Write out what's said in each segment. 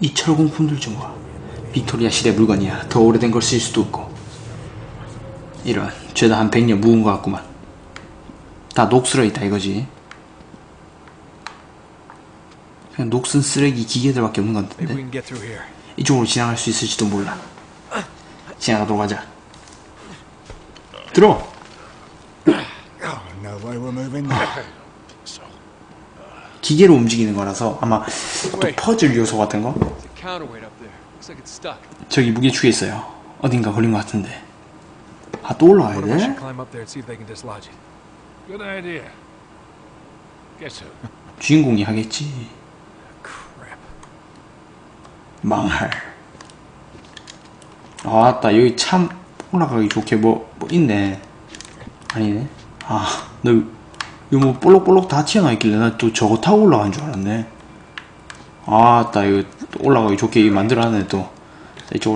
이 철공품들 좀 봐. 빅토리아 시대 물건이야. 더 오래된 걸 쓸 수도 없고. 이런, 죄다 한 100년 묵은 것 같구만. 다 녹슬어 있다 이거지. 그냥 녹슨 쓰레기 기계들밖에 없는 here. 이쪽으로 지나갈 수 있을지도 몰라. 지나가도록 하자. 들어! Oh, no way we're moving now. 기계로 움직이는 거라서 아마 또. 퍼즐 요소 같은 거? 저기 무게추에 있어요. 어딘가 걸린 것 같은데. 아, 또 should 돼? 주인공이 하겠지. 망할. 아, 맞다. 여기 참 올라가기 좋게 뭐, 뭐 있네. 아니네. 아, 너, 이거 뭐 볼록볼록 다 튀어나와 있길래 나 또 저거 타고 올라간 줄 알았네. 아, 맞다. 이거 또 올라가기 좋게 만들어놨네, 또.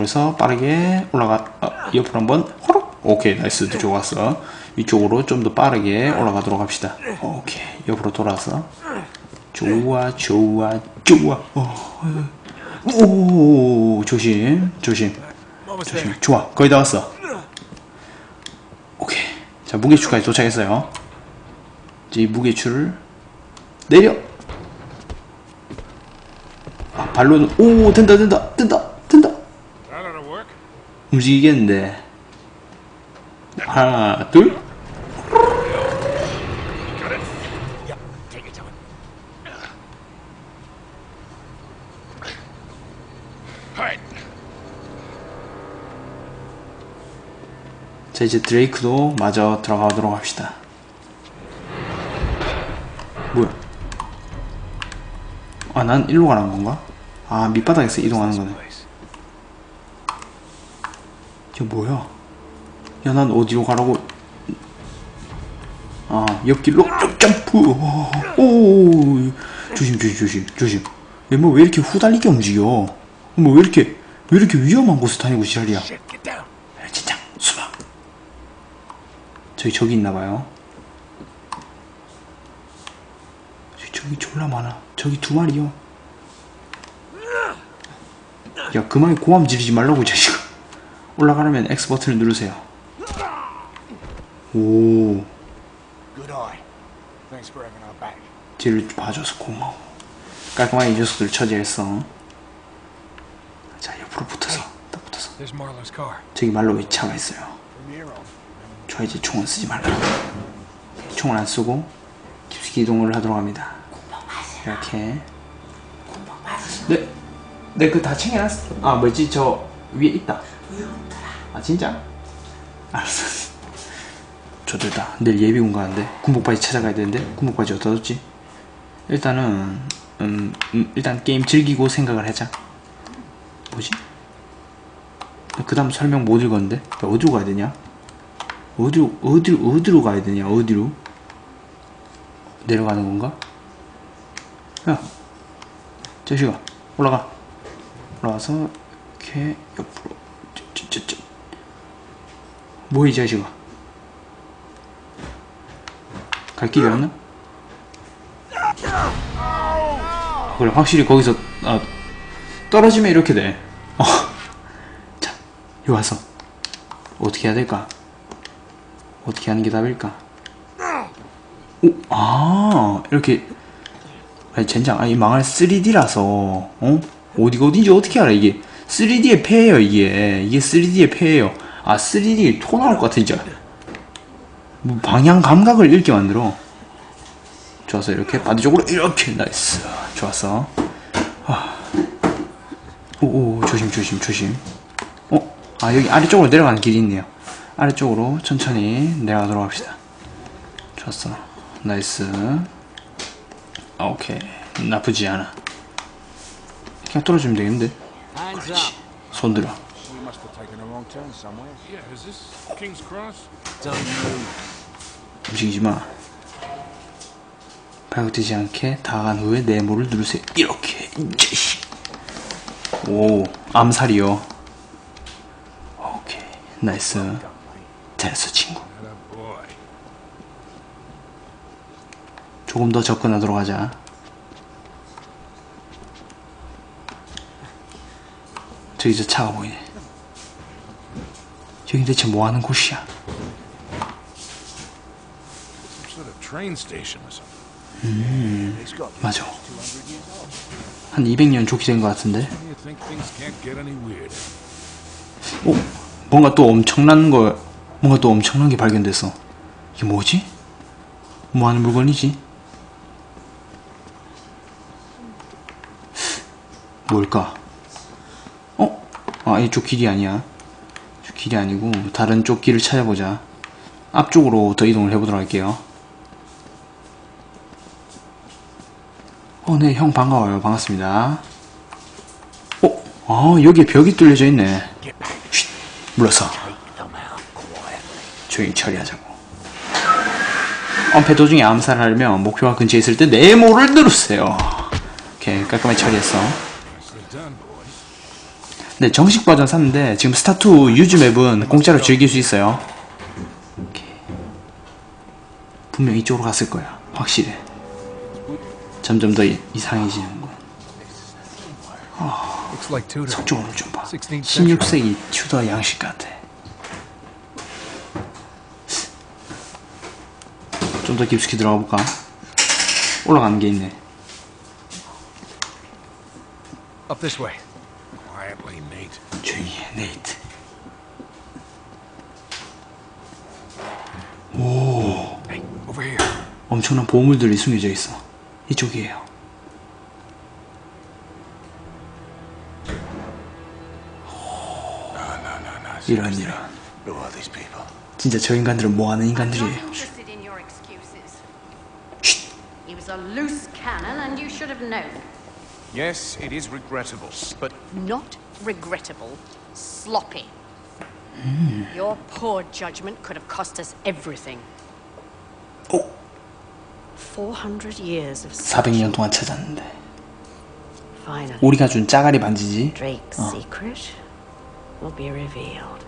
해서 빠르게 올라가, 아, 옆으로 한번, 호록! 오케이, nice. 좋았어. 이쪽으로 좀 더 빠르게 올라가도록 합시다. 오케이. 옆으로 돌아서. 좋아, 좋아, 좋아. 어, 오, 조심, 조심, 조심. 좋아, 거의 다 왔어. 오케이. 자, 무게추까지 도착했어요. 이제 이 무게추를 내려. 아, 발로는 오, 된다, 된다, 된다, 된다. 움직이겠는데. 하나, 둘. 자, 이제 드레이크도 마저 들어가도록 합시다. 뭐야? 아, 난 일로 가는 건가? 아, 밑바닥에서 이동하는 거네. 이게 뭐야? 야, 난 어디로 가라고? 아, 옆길로 점프! 오, 오, 조심, 조심, 조심, 조심. 얘뭐왜 이렇게 후달리게 움직여? 뭐 왜 이렇게, 왜 이렇게 위험한 곳을 다니고 지랄이야? 야, 진짜, 수박. 저기, 저기 있나봐요. 저기, 졸라 많아. 저기 두 마리요. 야, 그만에 고함 지르지 말라고, 이 자식아. 올라가려면 X 버튼을 누르세요. 오. 뒤를 봐줘서 고마워. 깔끔하게 이 녀석들 처리했어. 자, 옆으로 붙어서, 딱 붙어서. 저기 말로 이 차가 있어요. 저 이제 총은 쓰지 말라. 총을 안 쓰고 깊숙이 이동을 하도록 합니다. 이렇게. 네, 네, 그 다 챙겨놨어. 아, 뭐지? 저 위에 있다. 아, 진짜? 알았어. 좋됐다. 내일 예비군 가는데 군복 바지 찾아가야 되는데 군복 바지 어디다 뒀지? 일단은 음, 음, 일단 게임 즐기고 생각을 하자. 뭐지? 그 다음 설명 못 읽었는데 야, 어디로 가야 되냐? 어디로 어디로 어디로 가야 되냐? 어디로? 내려가는 건가? 야, 저시가 올라가. 올라가서 이렇게 옆으로 저저저 뭐이 자식아? 갈 길이 없나? 그래 확실히 거기서 아, 떨어지면 이렇게 돼. 어. 자, 여기 와서 어떻게 해야 될까? 어떻게 하는 게 답일까? 오, 아, 이렇게. 아니, 젠장. 아니, 망할 3D라서, 어? 어디가 어딘지 어떻게 알아, 이게. 3D의 폐해예요, 이게. 이게 3D의 폐해예요. 아, 3D 토 나올 것 같아, 진짜. 뭐 방향 감각을 잃게 만들어. 좋았어, 이렇게. 반대쪽으로, 이렇게. nice. 좋았어. 아. 오, 오, 조심, 조심, 조심. 어? 아, 여기 아래쪽으로 내려가는 길이 있네요. 아래쪽으로 천천히 내려가도록 합시다. 좋았어. nice. 아, 오케이. 나쁘지 않아. 그냥 떨어지면 되겠는데? 그렇지. 손 들어. 움직이지 마. 발각되지 않게 다가간 후에 네모를 누르세요. 이렇게. 오, 암살이요. 오케이. nice. 잘했어, 친구. 조금 더 접근하도록 하자. 저기 저 차가 보이네. 여기 대체 뭐 하는 곳이야? Something. 맞아. 한 200년 좋게 된것 같은데? 오, 뭔가 또 엄청난 거, 뭔가 또 엄청난 게 발견됐어. 이게 뭐지? 뭐 하는 물건이지? 뭘까? 어? 아, 이쪽 길이 아니야. 저 길이 아니고, 다른 쪽 길을 찾아보자. 앞쪽으로 더 이동을 해보도록 할게요. 어, 네, 형 반가워요. 반갑습니다. 어? 아, 여기에 벽이 뚫려져 있네. 쉿, 물러서. 조용히 처리하자고. 엄폐 도중에 암살을 하려면 목표가 근처에 있을 때 네모를 누르세요. 오케이, 깔끔하게 처리했어. 네, 정식 버전 샀는데 지금 스타2 유즈 맵은 공짜로 즐길 수 있어요. 분명 이쪽으로 갔을 거야. 확실해. 점점 더 이- 이상해지는군. Looks like Tudor. 석조를 좀 봐. 16th 16세기 튜더 양식 같아. 좀 더 깊숙이 들어가 볼까? 올라가는 게 있네. Up this way. 조용히 해, 네이트. Hey, over here. 엄청난 보물들이 숨겨져 있어. 이쪽이에요. 이런 이런. Who are these people? 진짜 저 인간들은 뭐 하는 I'm 인간들이에요? not interested in your excuses. He was a loose cannon, and you should have known. Yes, it is regrettable, but Not regrettable, sloppy. Your poor judgment could have cost us everything. 오, 400 years of 400년 동안 찾았는데 Finally, 우리가 준 짜가리 반지지. Drake's secret will be revealed.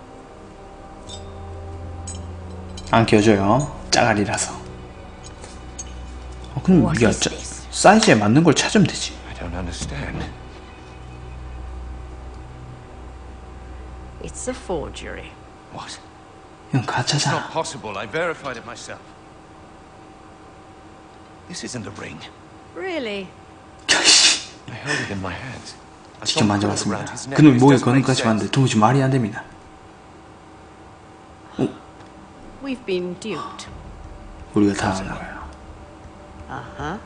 안 껴줘요. 짜가리라서. 어, 짜, this? 사이즈에 맞는 걸 찾으면 되지. I don't understand. It's a forgery. What? 이건 It's 가짜잖아. not possible. I verified it myself. This isn't a ring. Really? I held it in my hands. I 직접 saw the cord around 만져봤습니다. his neck. 그는 This 목에 doesn't 거는 make 까지 sense. 봤는데 도무지 말이 안 됩니다. We've been duped. 우리가 당한 거예요. Uh huh.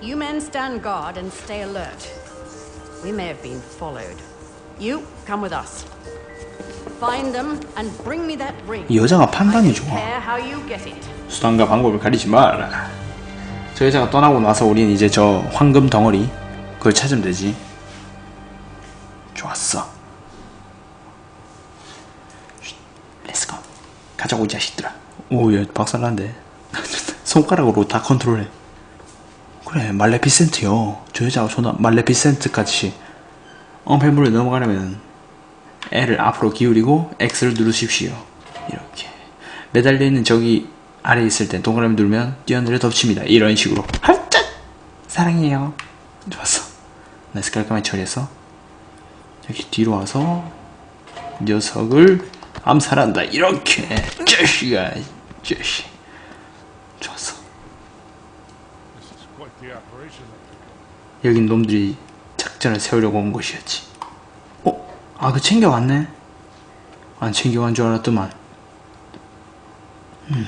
You men stand guard and stay alert. We may have been followed. You, come with us. Find them and bring me that ring. 이 여자가 판단이 좋아. don't care how you get it. 수단과 방법을 가리지 마라. 저 여자가 떠나고 나서 우리는 이제 저 황금 덩어리 그걸 찾으면 되지. 좋았어. 쉿, let's go. 가자고 이 자식들아. 오, 얘 박살난데. 손가락으로 다 컨트롤해. 그래, 말레피센트요. 저 여자가 존나 말레피센트 같이 엄폐물에 넘어가려면 L을 앞으로 기울이고 X를 누르십시오. 이렇게. 매달려 있는 저기 아래 있을 땐 동그라미 누르면 뛰어내려 덮칩니다. 이런 식으로. 할짠! 사랑해요. 좋았어. nice 깔끔하게 처리했어. 여기 뒤로 와서 녀석을 암살한다. 이렇게. 자식아. 자식. 좋았어. 여긴 놈들이 작전을 세우려고 온 곳이었지. 어? 아, 그 챙겨왔네? 안 챙겨간 줄 알았더만. 음.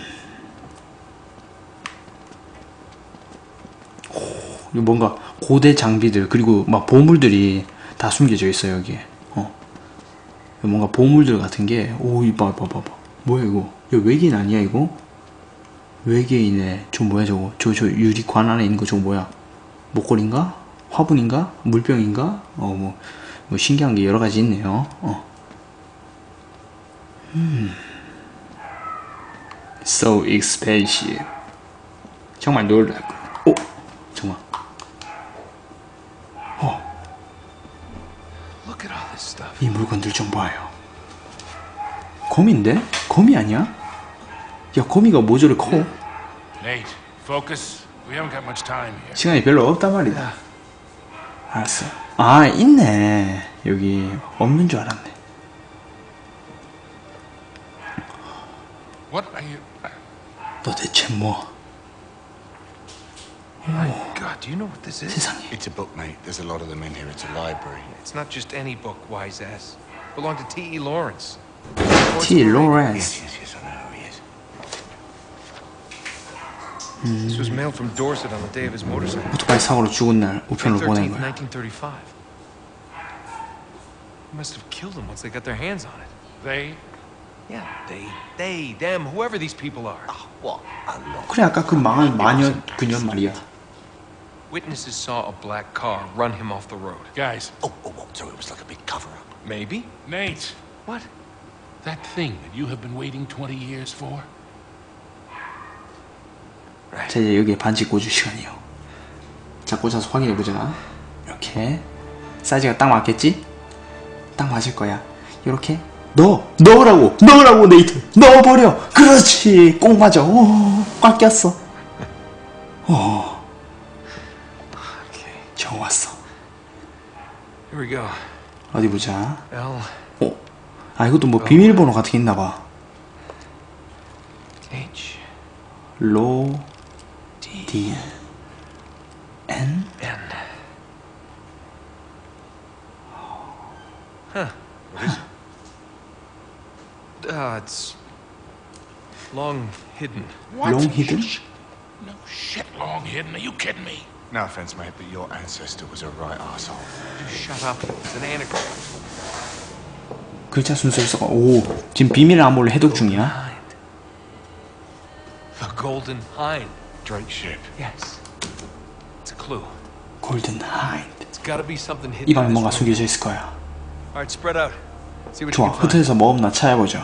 오, 뭔가 고대 장비들, 그리고 막 보물들이 다 숨겨져 있어, 여기에. 어. 뭔가 보물들 같은 게, 오, 이봐, 봐, 봐, 봐. 뭐야, 이거? 이거 외계인 아니야, 이거? 외계인의, 저 뭐야, 저거? 저, 저 유리관 안에 있는 거 저거 뭐야? 목걸이인가? 화분인가? 물병인가? 어, 뭐, 뭐 신기한 게 여러 가지 있네요. 어. 음. So expensive. 정말 놀랍고. 오, 정말. Look at all this stuff. 이 물건들 좀 봐요. 거미인데? 거미 아니야? 야, 거미가 뭐 저리 커? Nate, focus. We haven't got much time here. 시간이 별로 없단 말이다. 알았어. 아 있네 여기 없는 줄 알았네 What are you... 도대체 뭐 My God, do you know what this is? 세상에 It's a book, mate. There's a lot of them in here. It's a library. It's not just any book, wise ass. Belonged to T.E. Lawrence. T. 로렌스 Yes, yes, I know This was mailed from Dorset on the day of his motorcycle. 오토바이 사고로 죽은 날 May 우편으로 보낸 13th, 거야 1935. They must have killed him once they got their hands on it. They? Yeah, they, they, them, whoever these people are. What a lot. 그래 아까 그 망한 마녀 그년 말이야 Witnesses saw a black car run him off the road. Guys, Oh, oh, oh, so it was like a big cover-up. Maybe. Nate, What? that thing that you have been waiting 20 years for? 자 이제 여기에 반지 꽂을 시간이요. 자 꽂아서 확인해보자. 이렇게. 사이즈가 딱 맞겠지? 딱 맞을 거야. 이렇게. 넣어! 넣으라고! 넣으라고 네이트! 넣어버려! 그렇지! 꼭 맞아. 오, 꽉 꼈어. 오. we go. 어디 보자. 어? 아 이것도 뭐 비밀번호 같은 게 있나봐. H. 로 D N N. Huh. What is it? Uh, it's long hidden. What? Long hidden? No shit long hidden. Are you kidding me? No offense, mate, but your ancestor was a right asshole. Shut up. It's an anagram. 글자 순서를 써가 오 지금 비밀 암호를 해독 중이야. The Golden Hind. Drake ship. Yes. It's a clue. 골든 하인드 It's got to be something hidden. 이 방에 in this 뭔가. 숨겨져 있을 거야 All right, spread out. See what 좋아 you can find. 호텔에서 뭐 없나 찾아보죠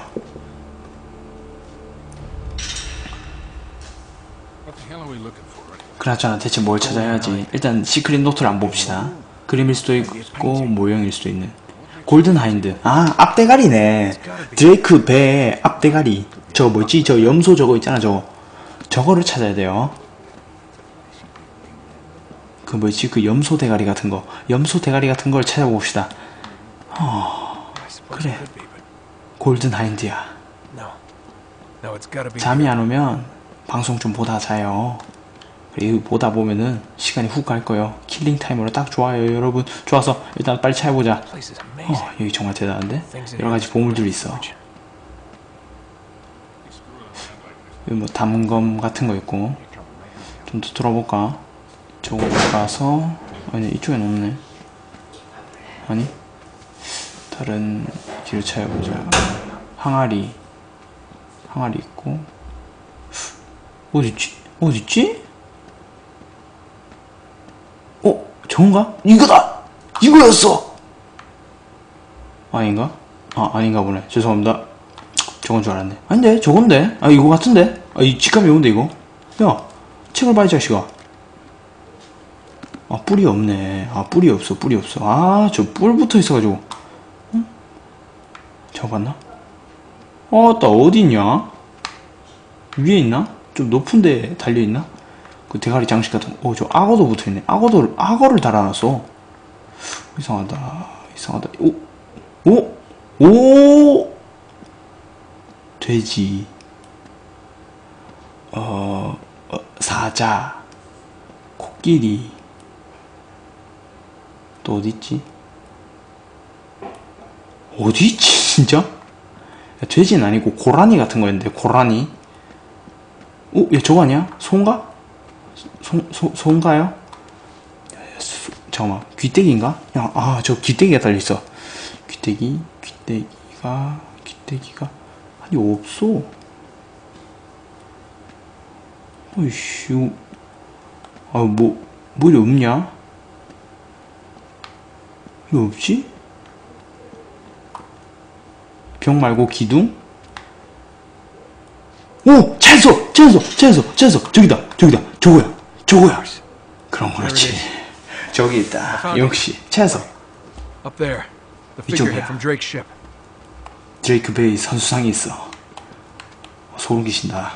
What the hell are we looking for? 그나저나 대체 뭘 찾아야지 일단 secret note를 한번 봅시다 그림일 수도 있고 모형일 수도 있는 골든 하인드 아 앞대가리네 드레이크 배 앞대가리 저 뭐지 저 염소 저거 있잖아 저거 저거를 찾아야 돼요 그 뭐지 그 염소 대가리 같은 거 염소 대가리 같은 걸 찾아봅시다 어 그래 골든 하인드야. 잠이 안 오면 방송 좀 보다 자요. 그리고 보다 보면은 시간이 훅 갈 거예요. killing time으로 딱 좋아요, 여러분. 좋아서 일단 빨리 찾아보자. 어. 여기 정말 대단한데? 여러 가지 보물들이 있어. 여기 뭐 담금 같은 거 있고. 좀 더 들어볼까? 저거 가서 아니 이쪽엔 없네. 아니 다른 길을 찾아보자. 항아리 항아리 있고 어딨지? 어딨지? 어? 저건가? 이거다! 이거였어! 아닌가? 아 아닌가 보네 죄송합니다 저건 줄 알았네 아닌데 저건데? 아 이거 같은데? 아 이 직감이 오는데 이거? 야 책을 봐 이 자식아 아 뿔이 없네 아 뿔이 없어 뿔이 없어 아 저 뿔 붙어 있어가지고 응? 저거 봤나? 어따 어디 있냐? 위에 있나? 좀 높은 데 달려있나? 그 대가리 장식 같은 거. 어, 저 악어도 붙어있네. 악어도, 악어를 달아놨어. 이상하다. 이상하다. 오! 오! 오! 돼지. 어, 어 사자. 코끼리. 또 어디있지? 어디있지, 진짜? 야, 돼지는 아니고 고라니 같은 거였는데 고라니 오? 야 저거 아니야? 소인가? 소, 소, 소인가요? 수- 잠깐만 귀때기인가? 야, 아, 저 귀때기가 달려있어 귀때기, 귀때기가, 귀때기가 아니 없어 어이씨 이거- 아, 뭐, 뭐이 없냐? 왜 없지? 병 말고 기둥? 오! 찾았어! 찾았어! 찾았어! 찾았어! 저기다! 저기다! 저거야! 저거야! 그럼 그렇지. 저기 있다. 역시. Up there. The 이쪽이야. figurehead from Drake's ship. 드레이크 베이 선수상이 있어. 소름 끼친다.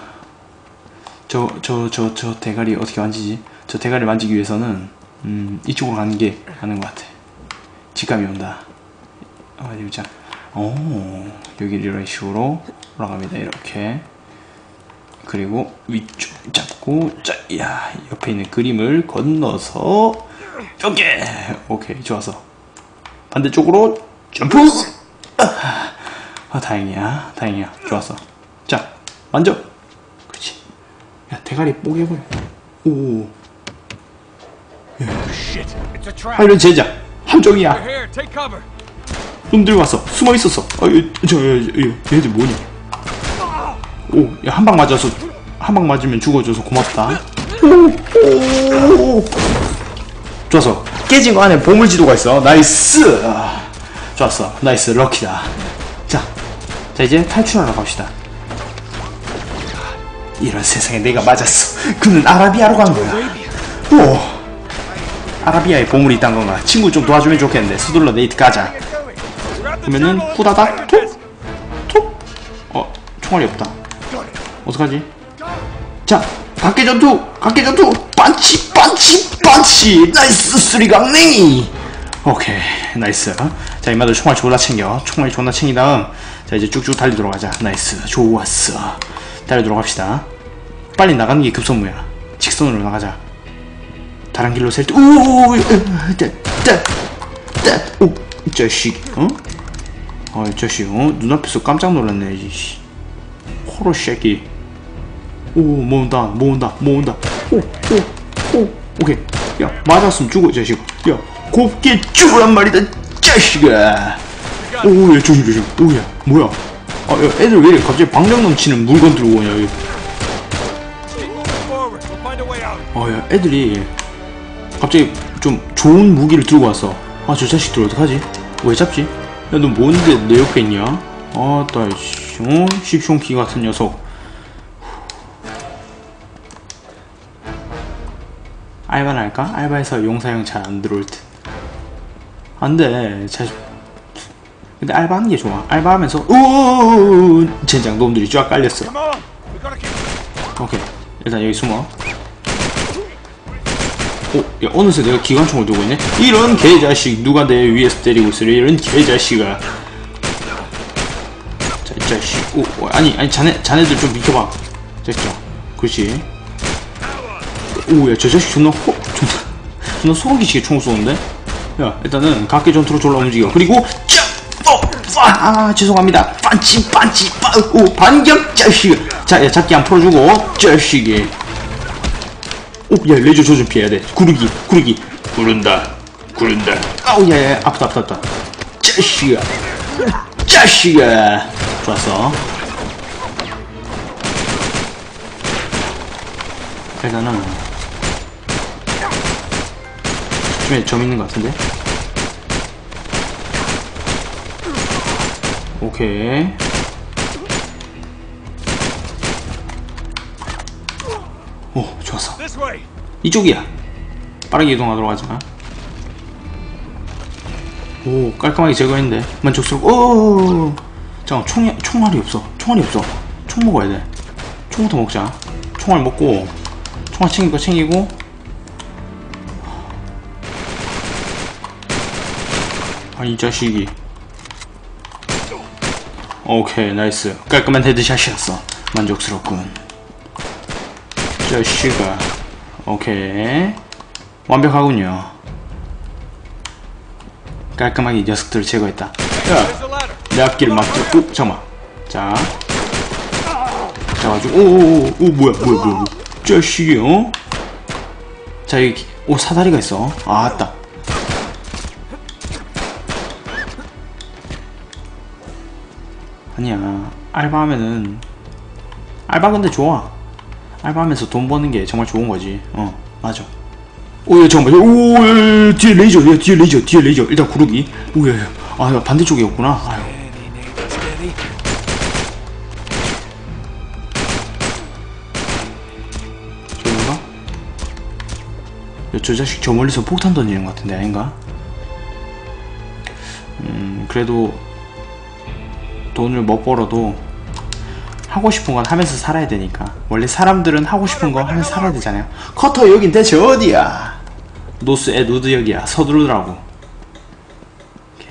저, 저, 저, 저 대가리 어떻게 만지지? 저 대가리 만지기 위해서는, 음, 이쪽으로 가는 게 맞는 것 같아. 직감이 온다. 어디 보자. 오, 여기 이런 식으로 올라갑니다. 이렇게. 그리고 위쪽 잡고, 자, 야, 옆에 있는 그림을 건너서, 오케이. 오케이, 좋았어. 반대쪽으로, 점프! 아, 다행이야. 다행이야. 좋았어. 자, 만져! 그렇지. 야, 대가리 뽀개버려. 오! 하, 이런 젠장. Take cover! 놈들 왔어. 숨어 있었어. 어, 저, 저, 저, 얘들 뭐냐? 오, 야, 한 방 맞아서, 한 방 맞으면 죽어줘서 고맙다. 오, 오, 좋았어. 깨진 거 안에 보물 지도가 있어. nice! 좋았어. nice. lucky다. 자, 자, 이제 탈출하러 갑시다. 이런 세상에 내가 맞았어. 그는 아라비아로 간 거야. 오. 아라비아에 보물이 있단 건가? 친구 좀 도와주면 좋겠는데. 서둘러 네이트 가자. 그러면은 후다닥 톡! 톡! 어, 총알이 없다. 어떡하지? 자, 각개 전투! 각개 전투! 펀치! 펀치! 펀치! Nice! 수리강냉이! 오케이, nice. 자, 임마들 총알 졸라 챙겨. 총알 존나 챙긴 다음, 자, 이제 쭉쭉 달리도록 하자. Nice. 좋았어. 달리도록 합시다. 빨리 나가는 게 급선무야. 직선으로 나가자. 다른 길로 셀 때, 따, 오, 이 자식, 어? 어, 이 자식, 어? 눈앞에서 깜짝 놀랐네, 이 씨. 호로 새끼. 오, 모은다, 모은다, 모은다. 오, 오, 오, 오케이. 야, 맞았으면 죽어, 이 자식. 야, 곱게 죽으란 말이다, 자식아. 오, 야, 조심, 조심. 오, 야, 뭐야. 아, 야, 애들 왜 이래? 갑자기 방력 넘치는 물건 들고 오냐, 여기. Keep moving forward! We'll find a way out! 어, 야, 애들이 갑자기 좀 좋은 무기를 들고 왔어. 아, 저 자식들 어떡하지? 왜 잡지? 야, 너 뭔데 내 옆에 있냐? 아, 따, 씨, 어? 십숑키 같은 녀석. 알바나 할까? 알바에서 용사형 잘 안 들어올 듯. 안 돼. 자식. 근데 알바하는 게 좋아. 알바하면서, 우우우우! 젠장 놈들이 쫙 깔렸어. 오케이. 일단 여기 숨어. 오, 야, 어느새 내가 기관총을 들고 있네? 이런 개자식, 누가 내 위에서 때리고 있으래? 이런 개자식아. 자, 이 자식. 오, 오, 아니, 아니, 자네, 자네들 좀 비켜봐. 됐죠? 그렇지. 오, 야, 저 자식 존나 호, 존나, 존나 소름 끼치게 총 쏘는데? 야, 일단은 각계 전투로 졸라 움직여. 그리고, 짜! 어! 아, 아, 죄송합니다. 반치, 반치, 반, 오, 반격, 자식. 자, 야, 잡기 안 풀어주고, 자식이. 오, 야, 레이저 조준 피해야 돼. 구르기, 구르기. 구른다, 구른다. 아우, 야, 야, 아프다, 아프다, 아프다. 자식아. 자식아. 좋았어. 일단은, 좀에 점 있는 것 같은데? 오케이. 오, 좋았어. 이쪽이야. 빠르게 이동하도록 하자. 오, 깔끔하게 제거했는데. 만족스럽고, 오! 잠깐, 총, 총알이 없어. 총알이 없어. 총 먹어야 돼. 총부터 먹자. 총알 먹고, 총알 챙길 거 챙기고, 아, 이 자식이. 오케이, nice. 깔끔한 헤드샷이었어. 만족스럽군. 자식아. 오케이. 완벽하군요. 깔끔하게 이 녀석들을 제거했다. 야! 내 앞길을 막자. 오, 잠깐만. 자. 자가지고, 오오오, 오, 뭐야, 뭐야, 뭐야. 자식이, 어? 자, 여기, 오, 사다리가 있어. 아, 아따. 아니야. 알바하면은, 알바 근데 좋아. 알바하면서 돈 버는 게 정말 좋은 거지. 어, 맞아. 오, 야, 잠깐만. 오, 야, 뒤에 레이저, 야, 뒤에 레이저, 뒤에 레이저. 일단 구르기. 오, 야, 야. 아, 야, 반대쪽이었구나. 아유. 저건가? 야, 저 자식 저 멀리서 폭탄 던지는 것 같은데, 아닌가? 음, 그래도 돈을 못 벌어도 하고 싶은 건 하면서 살아야 되니까. 원래 사람들은 하고 싶은 거 하면서 살아야 되잖아요. 커터 여긴 대체 어디야? 노스 앳 우드역이야. 서두르라고.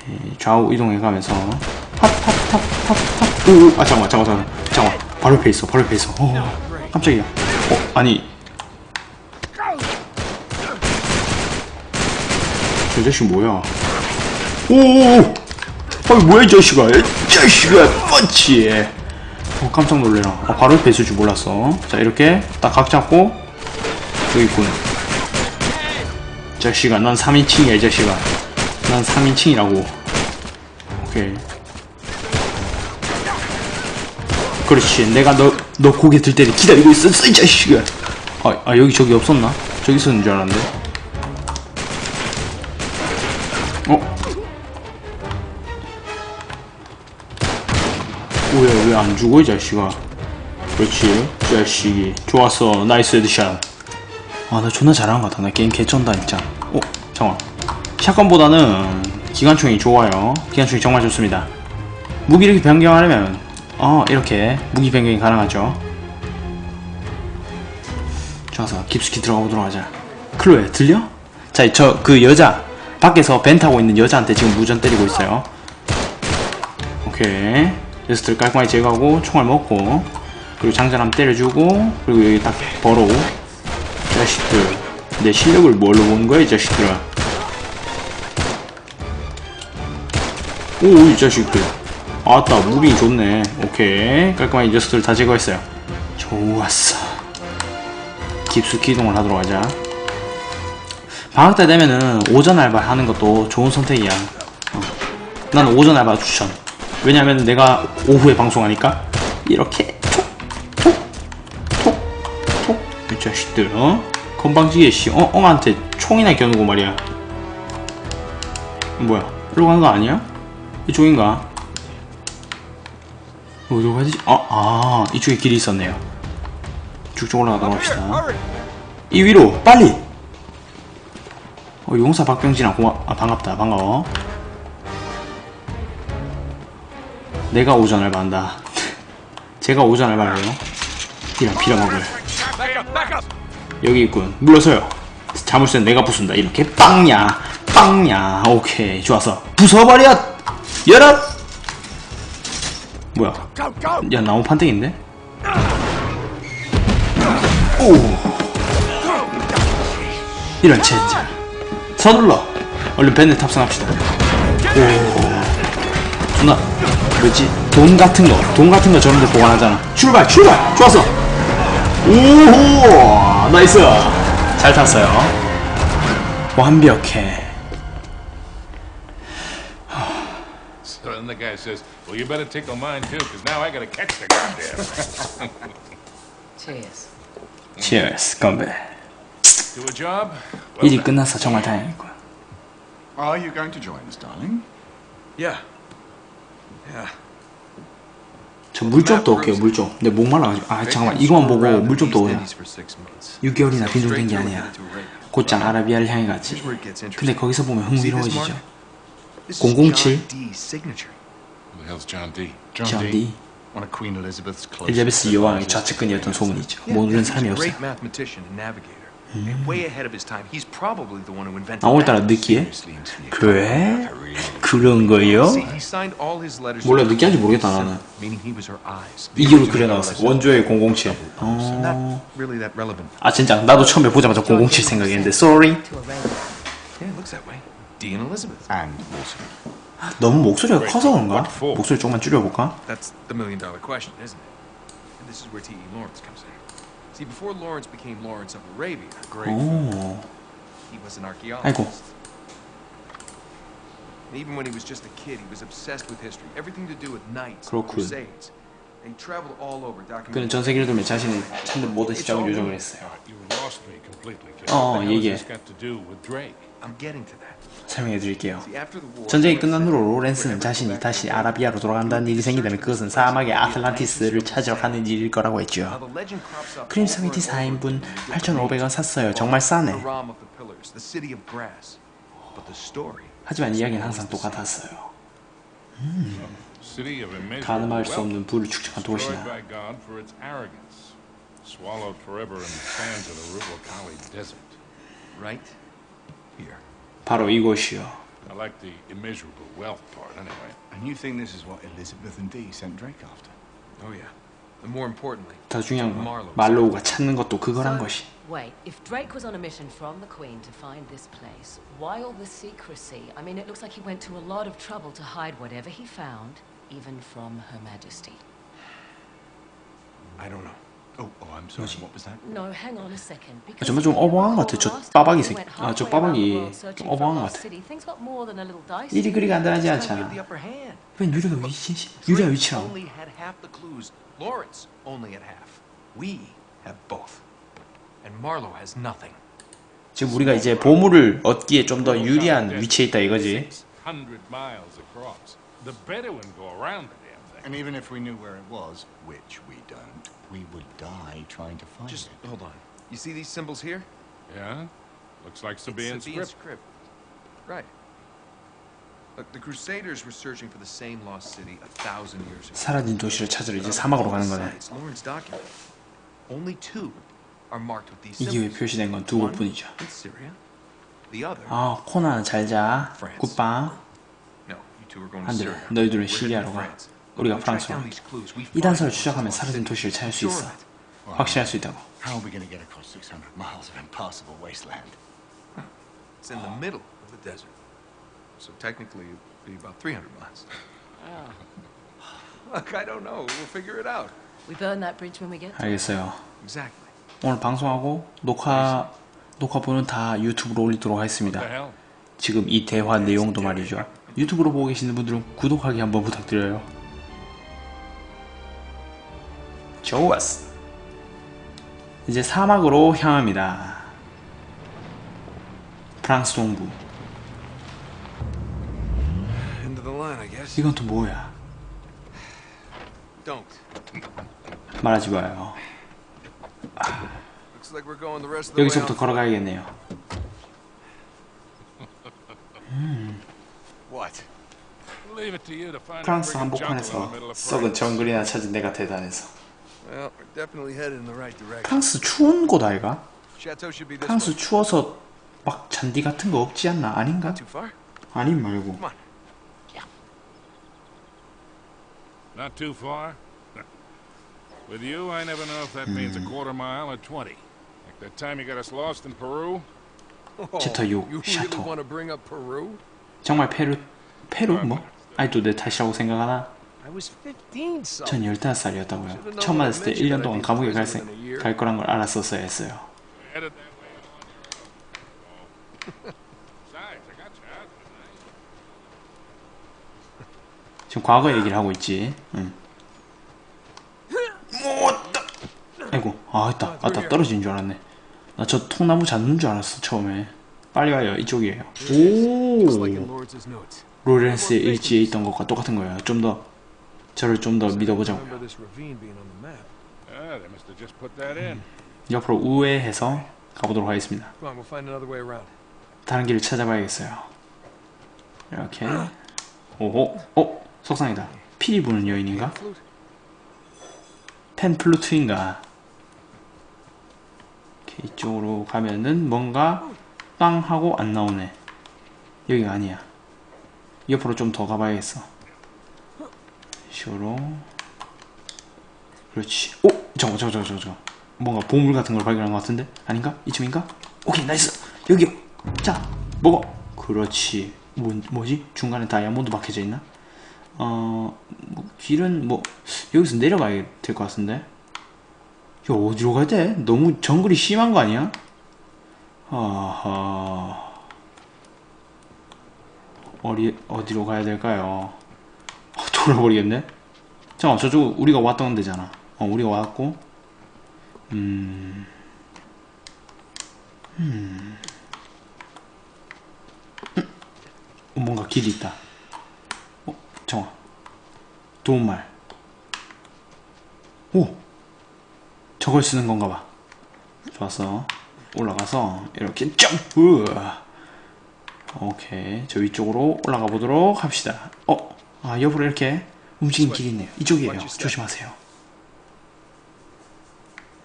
예, 좌우 이동해가면서 탑탑탑탑탑 오, 아 잠깐만 잠깐만 잠깐만 잠깐만 바로 옆에 있어 바로 옆에 있어 어, 깜짝이야 어 아니 저 자식 뭐야 오오오 아이 뭐야 이 자식아. 이 자식아 펀치. 어 깜짝 놀래라. 아, 바로 옆에 있을 줄 몰랐어. 자 이렇게 딱 각 잡고 여기 있군. 자식아 난 3인칭이야 이 자식아. 난 3인칭이라고. 오케이. 그렇지. 내가 너, 너 고개 들 때를 기다리고 있었어 이 자식아. 아, 아 여기 저기 없었나? 저기 있었는 줄 알았는데 왜왜안 죽어 이 자식아? 그렇지 자식이. 좋았어 nice headshot 아나 존나 잘하는 것 같아. 나 게임 개쩐다 진짜. 어 잠깐 shotgun보다는 기관총이 좋아요. 기관총이 정말 좋습니다. 무기 이렇게 변경하려면 어 이렇게 무기 변경이 가능하죠. 좋았어 깊숙이 들어가 보도록 하자. 클로에 들려? 자 저 그 여자. 밖에서 밴 타고 있는 여자한테 지금 무전 때리고 있어요. 오케이 녀석들 깔끔하게 제거하고 총알 먹고 그리고 장전 한번 때려주고 그리고 여기 딱 벌어. 자식들. 내 실력을 뭘로 보는 거야 이 자식들아? 오이 자식들. 아따 무빙 좋네. 오케이. 깔끔하게 이 녀석들 다 제거했어요. 좋았어. 깊숙이 이동을 하도록 하자. 방학 때 되면은 오전 알바 하는 것도 좋은 선택이야. 어. 난 오전 알바 추천 왜냐면 내가 오후에 방송하니까 이렇게 톡톡톡톡. 이 자식들 어? 건방지게 씨. 어, 엉한테 총이나 겨누고 말이야. 뭐야? 일로 가는 거 아니야? 이쪽인가? 어디로 가야 되지? 아, 아 이쪽에 길이 있었네요. 쭉쭉 올라가도록 합시다. 이 위로 빨리! 어, 용사 박병진아 고마 아 반갑다. 반가워 내가 오전 알바한다. 제가 오전 알바래요. 이런 빌어먹을! 여기 있군. 물러서요. 자물쇠는 내가 부순다. 이렇게 빵야 빵야. 오케이 좋았어 부숴버려! 열어! 뭐야! 야 나무 판때기인데? 오! 이런 젠장. 서둘러. 얼른 밴에 탑승합시다. 오. 존나 뭐지 돈 같은 거 돈 같은 거 저런 데 보관하잖아 출발 출발 좋았어 오호 nice 잘 탔어요 완벽해 So then the guy says, well, you better tickle mine too, because now I gotta catch the goddamn. Cheers. Cheers 건배 Do a job? Well 일이. 끝나서 정말 다행이군 Are you going to join us, darling? Yeah. Yeah. 저물 좀더 올게요 물 좀. 근데 목말라가지고. 아 잠깐만. 이거만 보고 물좀더 오요. 6개월이나 빈종된 게 아니야. 곧장 아라비아를 향해 갔지. 근데 거기서 보면 흥미로워지죠. 007? Who the hell's John D? John D. One of Queen Elizabeth's closest 엘리자베스 여왕의. 좌측근이었던 소문이죠. 모르는 사람이 없어요 Great mathematician and navigator. Way ahead of his time. He's probably the one who invented 아 오늘따라 that. 느끼해? 그래? 그런 거요? See, he signed all his letters. 몰라, to 느끼한지 her, 모르겠다, 나는. Meaning he was her eyes. 이교를 그려놨어 원조의 007 Not 어... really that relevant. 아 진짜 나도 처음에 보자마자 007 생각했는데 sorry To a raven. Yeah, it looks that way. Dee and Elizabeth. And Wilson. 너무 목소리가 커서 그런가? 목소리 조금만 줄여볼까? That's the million dollar question, isn't it? And this is where T.E. Lawrence comes in. See, before Lawrence became Lawrence of Arabia, great 오 he was an archaeologist. And even when he was just a kid, he was obsessed with history. Everything to do with knights, crusades. And he traveled all over 그는 documenting. 전 세계를 돌며 자신을 찾는 모든 시작을 요정을 했어요. Oh, with Drake? I'm getting to that. 설명해 드릴게요 See, after the war, 전쟁이 끝난 후로 로렌스는 자신이 다시 아라비아로 돌아간다는 일이 생기다면 그것은 사막의 아틀란티스를 찾으러 가는 일일 거라고 했죠 the legend crops up 크림 over 스미티 and over 4인분 again in different 8,500원 names. 샀어요 정말 싸네 하지만 이야기는 항상 똑같았어요 immeasurable 가늠할 수 없는 부를 축적한 arrogance, swallowed forever in the sands of the Rubel Kali Desert. right. 바로 이곳이요 I like the immeasurable wealth part, anyway. And you think this is what Elizabeth and Dee sent Drake after? Oh, yeah. And more importantly, 더 중요한 건 Marlowe's 말로우가 찾는 것도 그거란 So, 것이. Wait, if Drake was on a mission from the Queen to find this place, why all the secrecy? I mean, it looks like he went to a lot of trouble to hide whatever he found, even from Her Majesty. I don't know. Oh, oh, I'm sorry. 뭐지? What was that? No, hang on a second. Because 정말 좀 어벙한 것 같아. 저 we went 아, 저 searching 좀 어벙한 것 같아. 일이 그리 간단하지 않잖아. 왜 유리가 위치? 유리가 위치라고? only had half the clues. Lawrence only had half. We have both. And Marlowe has nothing. 지금 우리가 이제 보물을 얻기에 좀 더 유리한 위치에 있다 이거지. 600 miles across. The Bedouin go around the damn thing. And even if we knew where it was, which we don't, we would die trying to find Just it. hold on. You see these symbols here? Yeah? Looks like Sabaean Sabaean script. script. Right. Look, the Crusaders were searching for the same lost city a thousand years ago. 사라진 도시를 찾으러 이제 사막으로 가는 거네. Lawrence document. Only two are marked with these 이게 왜 symbols. 표시된 건두 One 곳뿐이죠. in Syria. The other. 아 코나는 잘자. 굿밤. No, you two are going to 한들 Syria. 너희들은 시리아로 to 가. 우리가 프랑스로 이 단서를 추적하면 사라진. 도시를 찾을 수 있어. 확실할 수 있다고. How are we going to get across 600 miles of impassable wasteland? It's in the middle of the desert. So technically, it'd be about 300 miles. Look, I don't know. We'll figure it out. We burn that bridge when we get there. 알겠어요. Exactly. 오늘 방송하고 녹화 녹화본은 다 유튜브로 올리도록 하겠습니다. 지금 이 대화 내용도 말이죠. 유튜브로 보고 계시는 분들은 구독하기 한번 부탁드려요. 좋았어. 이제 사막으로 향합니다. 프랑스 동부. 이건 또 뭐야? 말하지 마요. 여기서부터. 걸어가야겠네요. A 프랑스 한복판에서 썩은. 정글이나 찾은 내가 대단해서. Well, we're definitely headed in the right direction. 프랑스 추운 곳 아이가? Chateau should be this 프랑스. 추워서 막 잔디 같은 거 없지 않나? 아닌가? Not too far. 아님 말고. Not too far? With you, I never know if that means a quarter mile or 20. Like that time you got us lost in Peru? 챕터 6 You really 샤토. want to bring up Peru? 정말 페루 페루 뭐? 아직도 내 탓이라고 생각하나? I was 15, son. 전 15살이었다고요. 처음 만났을 때 1년 동안 감옥에 갈, 생, 갈 거란 걸 알았었어야 했어요. 지금 과거 얘기를 하고 있지. 응. 아이고, 아, 있다. 아, 나 떨어지는 줄 알았네. 나 저 통나무 잡는 줄 알았어, 처음에. 빨리 와요, 이쪽이에요. 오! 로렌스의 일지에 있던 것과 똑같은 거예요. 좀 더, 저를 좀 더 믿어보자고요. In. 옆으로 우회해서 가보도록 하겠습니다. 다른 길을 찾아봐야겠어요. 이렇게. 오호, 어, 속상이다. 피리 부는 여인인가? 펜플루트인가? 이렇게 이쪽으로 가면은 뭔가 빵 하고 안 나오네. 여기가 아니야. 옆으로 좀 더 가봐야겠어. 쇼로. 그렇지. 오! 저거, 저거, 저거, 저거. 뭔가 보물 같은 걸 발견한 것 같은데? 아닌가? 이쯤인가? 오케이, nice! 여기요! 자, 먹어! 그렇지. 뭐, 뭐지? 중간에 다이아몬드 박혀져 있나? 어, 뭐, 길은 뭐, 여기서 내려가야 될 것 같은데? 야, 어디로 가야 돼? 너무 정글이 심한 거 아니야? 아하. 어디, 어디로 가야 될까요? 어, 돌아버리겠네? 잠깐만, 저쪽 우리가 왔던 데잖아. 어, 우리가 왔고. 음. 음. 음. 어, 뭔가 길이 있다. 어, 잠깐만. 도움말. 오! 저걸 쓰는 건가 봐. 좋았어. 올라가서, 이렇게 점프! 오케이. 저 위쪽으로 올라가 보도록 합시다. 어? 아, 옆으로 이렇게 움직이는 길이 있네요. 이쪽이에요. 조심하세요.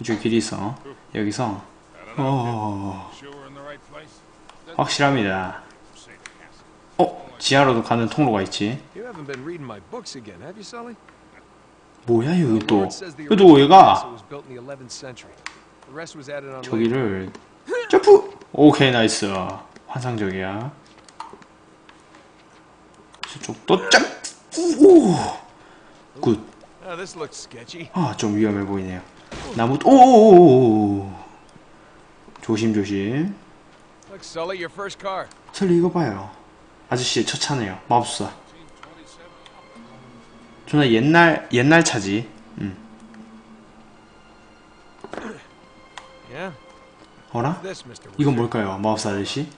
이쪽에 길이 있어. 여기서, 어? 확실합니다. 어? 지하로도 가는 통로가 있지. 뭐야 여기 또? Original 얘가 castle was built in the 11th century. The rest was added on later. 저기를 점프. 오케이 nice. 환상적이야. 저쪽도 점프. 오. Good. Oh. 아, 좀 위험해 보이네요. 나무, 오! 조심, 조심. Look, Sully, your first car. 설리 이거 봐요. 아저씨의 첫 차네요. 마법사. 존나 옛날, 옛날 차지. 음. 어라? 이건. 뭘까요? 마법사 아저씨?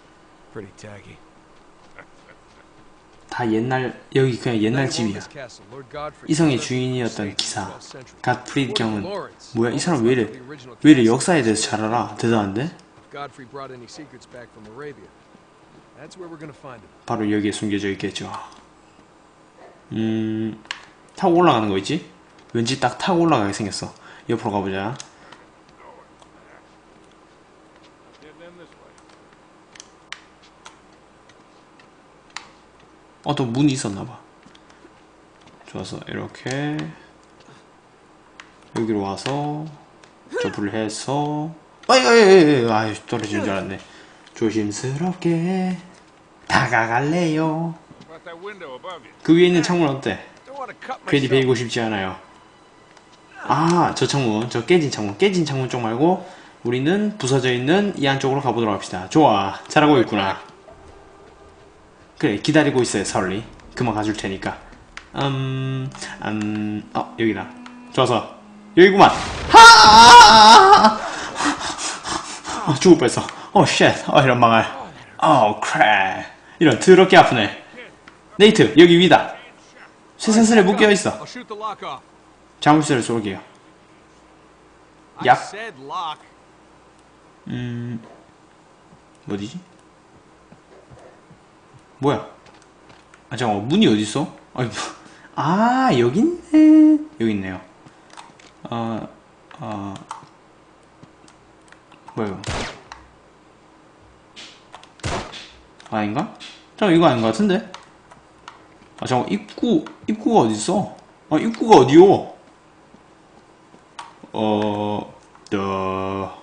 다 옛날, 여기 그냥 옛날 집이야. 이성의 주인이었던 기사, 갓프리드 경은, 뭐야, 이 사람 왜 이래, 왜 이래 역사에 대해서 잘 알아? 대단한데? 바로 여기에 숨겨져 있겠죠. 음, 타고 올라가는 거 있지? 왠지 딱 타고 올라가게 생겼어. 옆으로 가보자. Getting in this way. 어, 또 문이 있었나봐. 좋아서, 이렇게. 여기로 와서, 점프를 해서, 아이, 아이, 아이, 아이, 떨어지는 줄 알았네. 조심스럽게 다가갈래요. 그 위에 있는 창문 어때? 괜히. 베이고 싶지 않아요. 아, 저 창문, 저 깨진 창문, 깨진 창문 쪽 말고 우리는 부서져 있는 이 안쪽으로 가보도록 합시다. 좋아, 잘하고 있구나. 그래, 기다리고 있어요, 설리. 금방 가줄 테니까. 음, 음, 어, 여기다. 좋았어 여기구만. 하! 아, 죽을 뻔했어. 어, shit. 어, 이런 망할. 어, crap. 이런 더럽게 아프네. 네이트, 여기 위다. 쇠사슬에 묶여 있어. I'll shoot the lock off. 자물쇠를 쏠게요. Lock. 음, 어디지? 뭐야? 아, 잠깐만, 문이 어딨어? 아이, 아, 여기 있네. 여기 있네요. 어, 어, 뭐야, 이거? 아닌가? 잠깐, 이거 아닌 것 같은데? 아, 잠깐, 입구, 입구가 어딨어? 아, 입구가 어디요? 어, 더.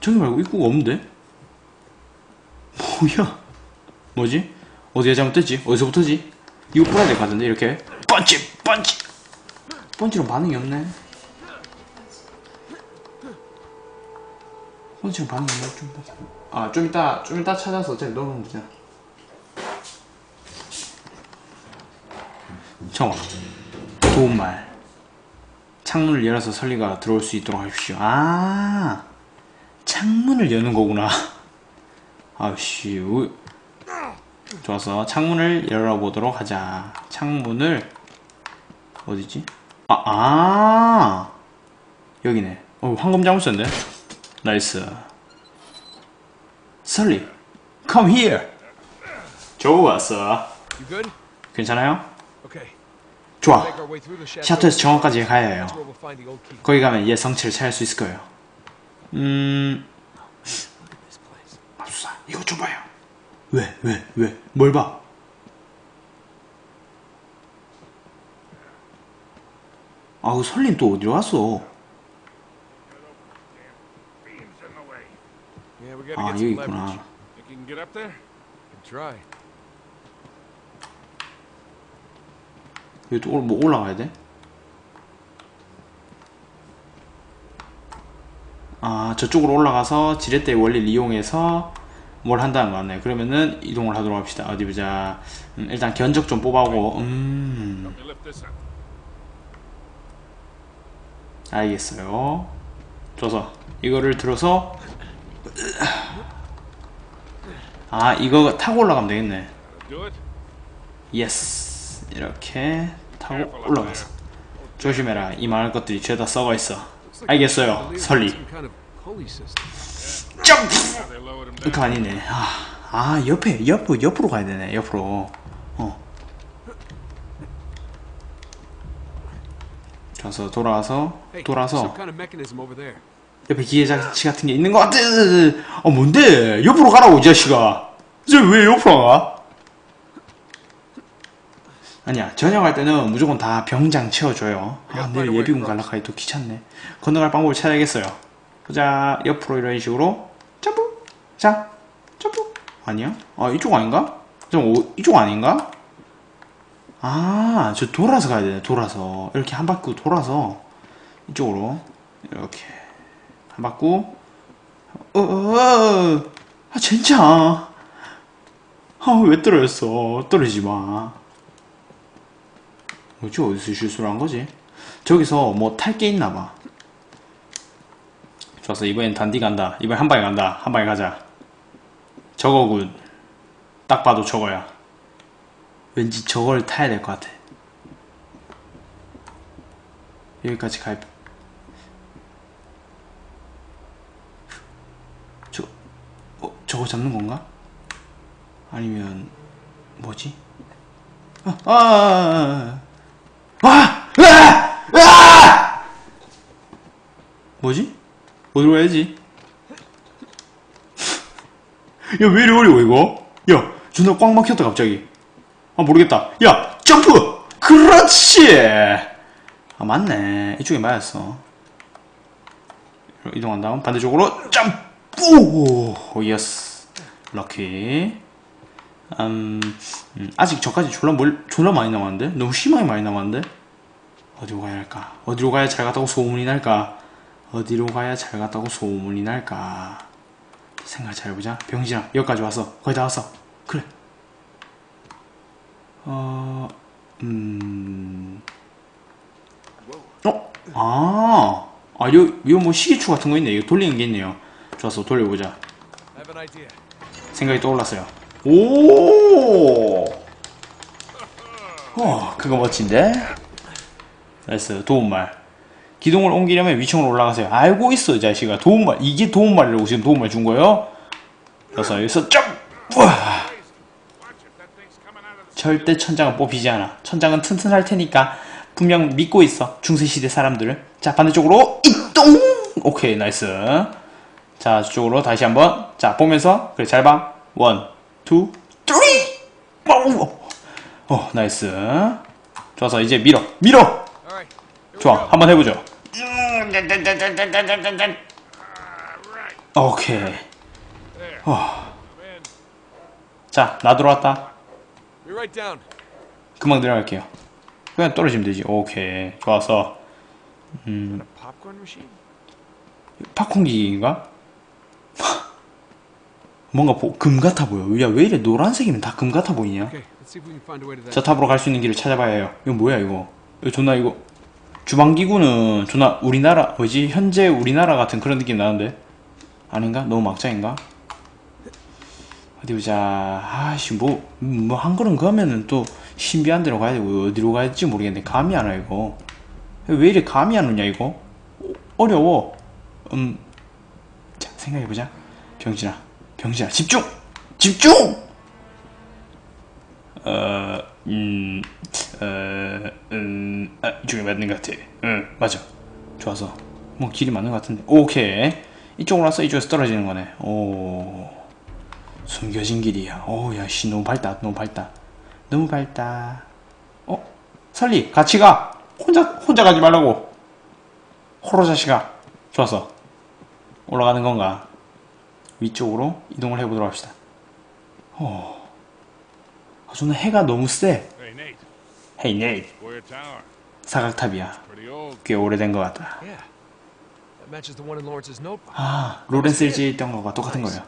저기 말고 입구가 없는데? 뭐야? 뭐지? 어디가 잘못됐지? 어디서부터지? 이거 풀어야 될 것 같은데 이렇게 펀치! 펀치! 펀치로 반응이 없네 펀치로 반응이 없네 좀 이따 아, 좀 이따 좀 이따 찾아서 어차피 넣으면 되잖아 정화 도움말 창문을 열어서 설리가 들어올 수 있도록 하십시오 아 창문을 여는 거구나. 아씨, 우... 좋았어. 창문을 열어보도록 하자. 창문을 어디지? 아, 아, 여기네. 어, 황금 자물쇠인데. Nice. 설리, come here. 좋았어. 괜찮아요? 좋아. 샤토에서 정원까지 가야 해요. 거기 가면 얘 성체를 찾을 수 있을 거예요. 음, This place. 맙소사, 이거 좀 봐요. 왜, 왜, 왜? 뭘 봐? 아, 그 설린 또 어디로 gotta 아, 여기. 있구나. 여기 또 올- 뭐 올라가야 돼? 아, 저쪽으로 올라가서 지렛대 원리를 이용해서 뭘 한다는 거 같네. 그러면은 이동을 하도록 합시다. 어디 보자. 음, 일단 견적 좀 뽑아오고, 음. 알겠어요. 좋았어 이거를 들어서 아 이거 타고 올라가면 되겠네. Yes 이렇게 타고 올라가서 조심해라 이 많은 것들이 죄다 썩어 있어. 알겠어요 설리. Down. 그거 아니네. 아, 아 옆에 옆 옆으로 가야 되네 옆으로. 어. 가서 돌아와서 돌아서. 옆에 기계 장치 같은 게 있는 것 같아. 어, 뭔데? 옆으로 가라고, 이 자식아. 쟤왜 옆으로 가? 아니야 저녁 할 때는 무조건 다 병장 채워줘요 아 내일 예비군 갈라카이 또 귀찮네 건너갈 방법을 찾아야겠어요 보자 옆으로 이런 식으로 자 점프. 아니야? 아 이쪽 아닌가? 좀 오- 이쪽 아닌가? 아 저 돌아서 가야 되네 돌아서. 이렇게 한 바퀴 돌아서 이쪽으로 이렇게 한 바퀴. 어어어 아 진짜 아 왜 떨어졌어? 떨어지지 마. 뭐지? 어디서 실수를 한 거지? 저기서 뭐 탈 게 있나 봐. 좋았어 이번엔 단디 간다. 이번엔 한 방에 간다. 한 방에 가자 저거군 딱 봐도 저거야 왠지 저걸 타야 될 것 같아 여기까지 갈 저, 어, 저거 잡는 건가? 아니면 뭐지? 아, 아, 아, 아, 아, 아! 뭐지? 어디로 가야지? 야, 왜 이리 어려워, 이거? 야, 존나 꽉 막혔다, 갑자기. 아, 모르겠다. 야, 점프! 그렇지! 아, 맞네. 이쪽에 맞았어. 이동한 다음 반대쪽으로 점프! 오, yes. Lucky. 음, 음, 아직 저까지 졸라 멀, 졸라 많이 남았는데? 너무 심하게 많이 남았는데? 어디로 가야 할까? 어디로 가야 잘 갔다고 소문이 날까? 어디로 가야 잘 갔다고 소문이 날까? 생각 잘 해보자. 병진아, 여기까지 왔어. 거의 다 왔어. 그래. 어, 음, 어? 아, 아, 요, 요 뭐 시계추 같은 거 있네. 이거 돌리는 게 있네요. 좋았어. 돌려보자. 생각이 떠올랐어요. 오! 어, 그거 멋진데? nice, 도움말. 기둥을 옮기려면 위층으로 올라가세요. 알고 있어, 이 자식아. 도움말. 이게 도움말이라고 지금 도움말 준 거예요? 그래서 여기서 점! 우와! 절대 천장은 뽑히지 않아. 천장은 튼튼할 테니까 분명 믿고 있어. 중세시대 사람들을. 자, 반대쪽으로 이동! 오케이, nice. 자, 저쪽으로 다시 한번. 자, 보면서. 그래, 잘 봐. one, two, three! 어, nice. 좋았어 이제 밀어. 밀어! 좋아, 한번 해보죠. 오케이. 어. 자, 나 들어왔다. 금방 내려갈게요. 그냥 떨어지면 되지. 오케이. 좋았어. A popcorn machine? 팝콘 기기인가? 뭔가 보- 금 같아 보여. 야, 왜 이래 노란색이면 다 금 같아 보이냐? 저 탑으로 갈 수 있는 길을 찾아봐야 해요. 이거 뭐야, 이거? 이거 존나 이거. 주방기구는 존나 우리나라, 뭐지? 현재 우리나라 같은 그런 느낌 나는데? 아닌가? 너무 막장인가? 어디 보자. 아씨, 뭐, 뭐, 한 걸음 가면은 또 신비한 데로 가야 되고, 어디로 가야 될지 모르겠네. 감이 안 와, 이거. 왜 이래 감이 안 오냐, 이거? 어- 어려워. 음, 자, 생각해보자. 병진아, 병진아, 집중! 집중! 어, 음, 아, 이쪽에 맞는 것 같아. 응, 맞아. 좋아서. 뭐, 길이 맞는 것 같은데. 오케이. 이쪽으로 와서 이쪽에서 떨어지는 거네. 오. 숨겨진 길이야. 오, 야, 씨, 너무 밝다. 너무 밝다. 너무 밝다. 어? 설리, 같이 가! 혼자, 혼자 가지 말라고. 호로 자식아. 좋았어. 올라가는 건가? 위쪽으로 이동을 해보도록 합시다. 어. 아, 저는 해가 너무 세. Hey, Nate. 헤이 네이. 사각탑이야. 꽤 오래된 것 같다. 아 로렌스 일지에 있던 거가 똑같은 거예요.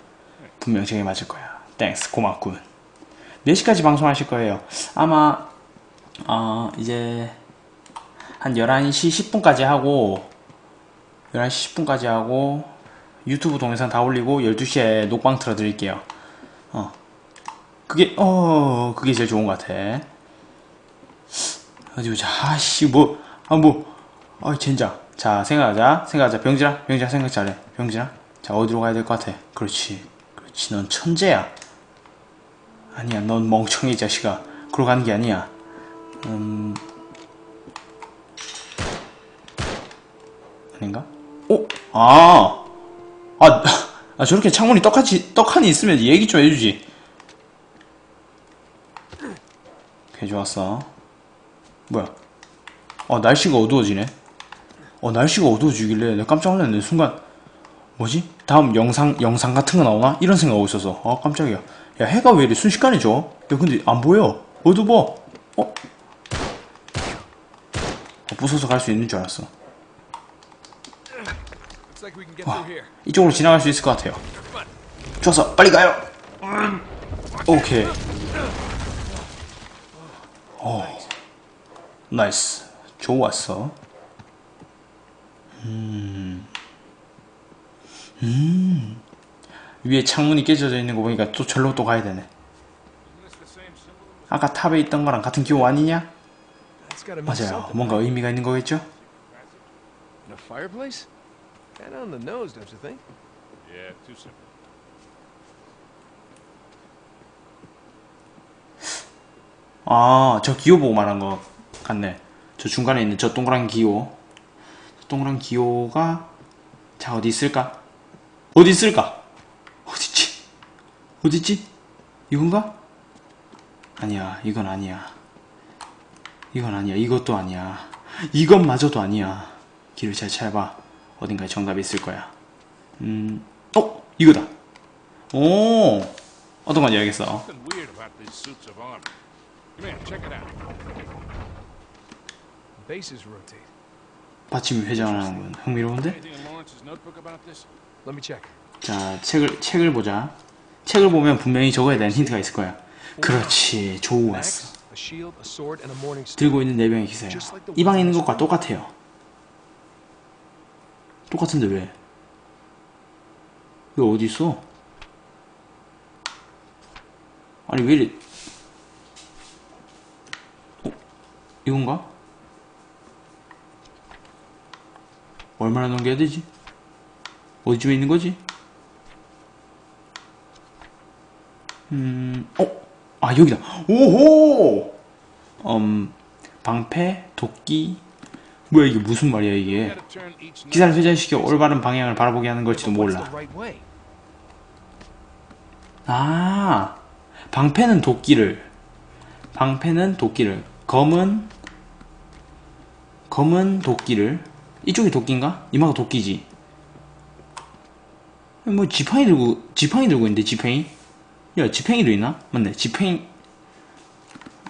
분명 저게 맞을 거야. thanks 고맙군. 4시까지 방송하실 거예요. 아마 어, 이제 한 11시 10분까지 하고 11시 10분까지 하고 유튜브 동영상 다 올리고 12시에 녹방 틀어드릴게요. 어. 그게 어 그게 제일 좋은 것 같아. 어디 보자. 아씨 뭐 아 뭐. 아 젠장. 자 생각하자. 생각하자. 병진아 병진아 생각 잘해. 병진아. 자 어디로 가야 될 것 같아. 그렇지. 그렇지. 넌 천재야. 아니야. 넌 멍청이 이 자식아. 그러고 가는 게 아니야. 음. 아닌가? 오, 아, 아, 아 저렇게 창문이 떡하니 떡하니 있으면 얘기 좀 해주지. 오케이 좋았어. 뭐야? 어 날씨가 어두워지네. 어 날씨가 어두워지길래 내가 깜짝 놀랐네. 순간 뭐지? 다음 영상 영상 같은 거 나오나? 이런 생각하고 있어서. 아 깜짝이야. 야 해가 왜 이리 순식간에 져? 야 근데 안 보여. 어두워. 어? 어 부숴서 갈 수 있는 줄 알았어. here. 이쪽으로 지나갈 수 있을 것 같아요. 좋았어. 빨리 가요. 오케이 오 nice 좋았어 음. 음. 위에 창문이 깨져져 있는 거 보니까 또 절로 또 가야 되네 아까 탑에 있던 거랑 같은 기호 아니냐? 맞아요. 뭔가 의미가 있는 거겠죠? In a fireplace? Kinda on the nose, don't you think? Yeah, too simple. 아, 저 기호 보고 말한 거 같네. 저 중간에 있는 저 동그란 기호. 저 동그란 기호가, 자, 어디 있을까? 어디 있을까? 어딨지? 어딨지? 이건가? 아니야, 이건 아니야. 이건 아니야, 이것도 아니야. 이것마저도 아니야. 길을 잘 찾아봐. 어딘가에 정답이 있을 거야. 음, 어? 이거다. 오! 어떤 건지 알겠어. 받침이 회전하는 건 흥미로운데? 자, 책을, 책을 보자. 책을 보면 분명히 적어야 되는 힌트가 있을 거야. 그렇지, 좋았어. 들고 있는 네 명의 기사예요. 이 방에 있는 것과 똑같아요. 똑같은데 왜? 왜 어디 있어? 아니 왜 이리? 어? 이건가? 얼마나 넘겨야 되지? 어디쯤에 있는 거지? 음, 어? 아 여기다. 오호! 음, 방패, 도끼. 뭐야 이게 무슨 말이야 이게? 기사를 회전시켜 올바른 방향을 바라보게 하는 걸지도 몰라. 아, 방패는 도끼를, 방패는 도끼를, 검은, 검은 도끼를, 이쪽이 도끼인가? 이마가 도끼지. 뭐 지팡이 들고, 지팡이 들고 있는데 지팡이? 야, 지팡이도 있나? 맞네, 지팡이.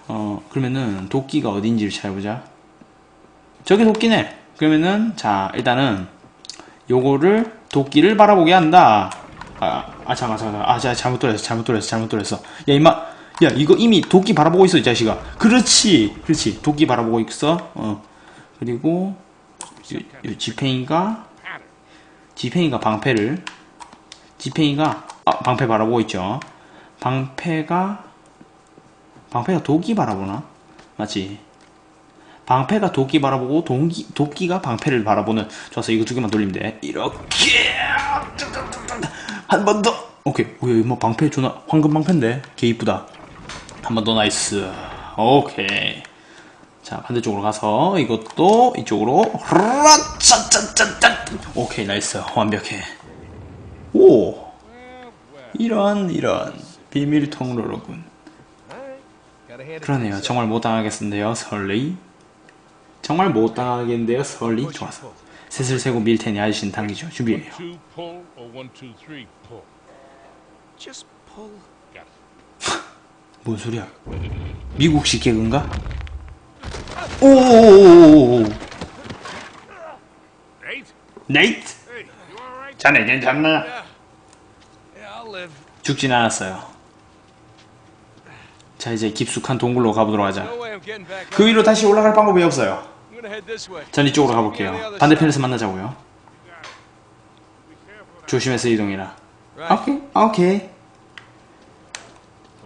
어, 그러면은 도끼가 어딘지를 찾아보자. 저기 도끼네. 그러면은 자, 일단은 요거를 도끼를 바라보게 한다. 아, 아 잠깐 잠깐 아 자, 잘못 돌렸어 잘못 돌렸어 잘못 돌렸어 야 임마 야 이거 이미 도끼 바라보고 있어 이 자식아. 그렇지 그렇지. 도끼 바라보고 있어. 어. 그리고 지팽이가. 지팽이가 방패를 지팽이가 아 방패 바라보고 있죠. 방패가 방패가 도끼 바라보나? 맞지? 방패가 도끼 바라보고 동기, 도끼가 방패를 바라보는. 좋았어 이거 두 개만 돌리면 돼. 이렇게! 한 번 더. 오케이. 오야 이거 뭐 방패 존나? 황금 방패인데. 개 이쁘다 한 번 더 nice. 오케이. 자 반대쪽으로 가서 이것도 이쪽으로 오케이 nice. 완벽해. 오! 이런 이런. 비밀 통로로군 그러네요. 정말 못 당하겠는데요 설리. 정말 못 당하겠는데요 설리. 좋았어 셋을 세고 밀 테니 아저씨는 당기죠. 준비해요 뭔 소리야 미국식 개그인가? 오오오오오오? 네이트? 자네 괜찮나? 죽진 않았어요 자 이제 깊숙한 동굴로 가보도록 하자. 그 위로 다시 올라갈 방법이 없어요. 전 이쪽으로 가볼게요 반대편에서 만나자고요 조심해서 이동해라 Right. 오케이 오케이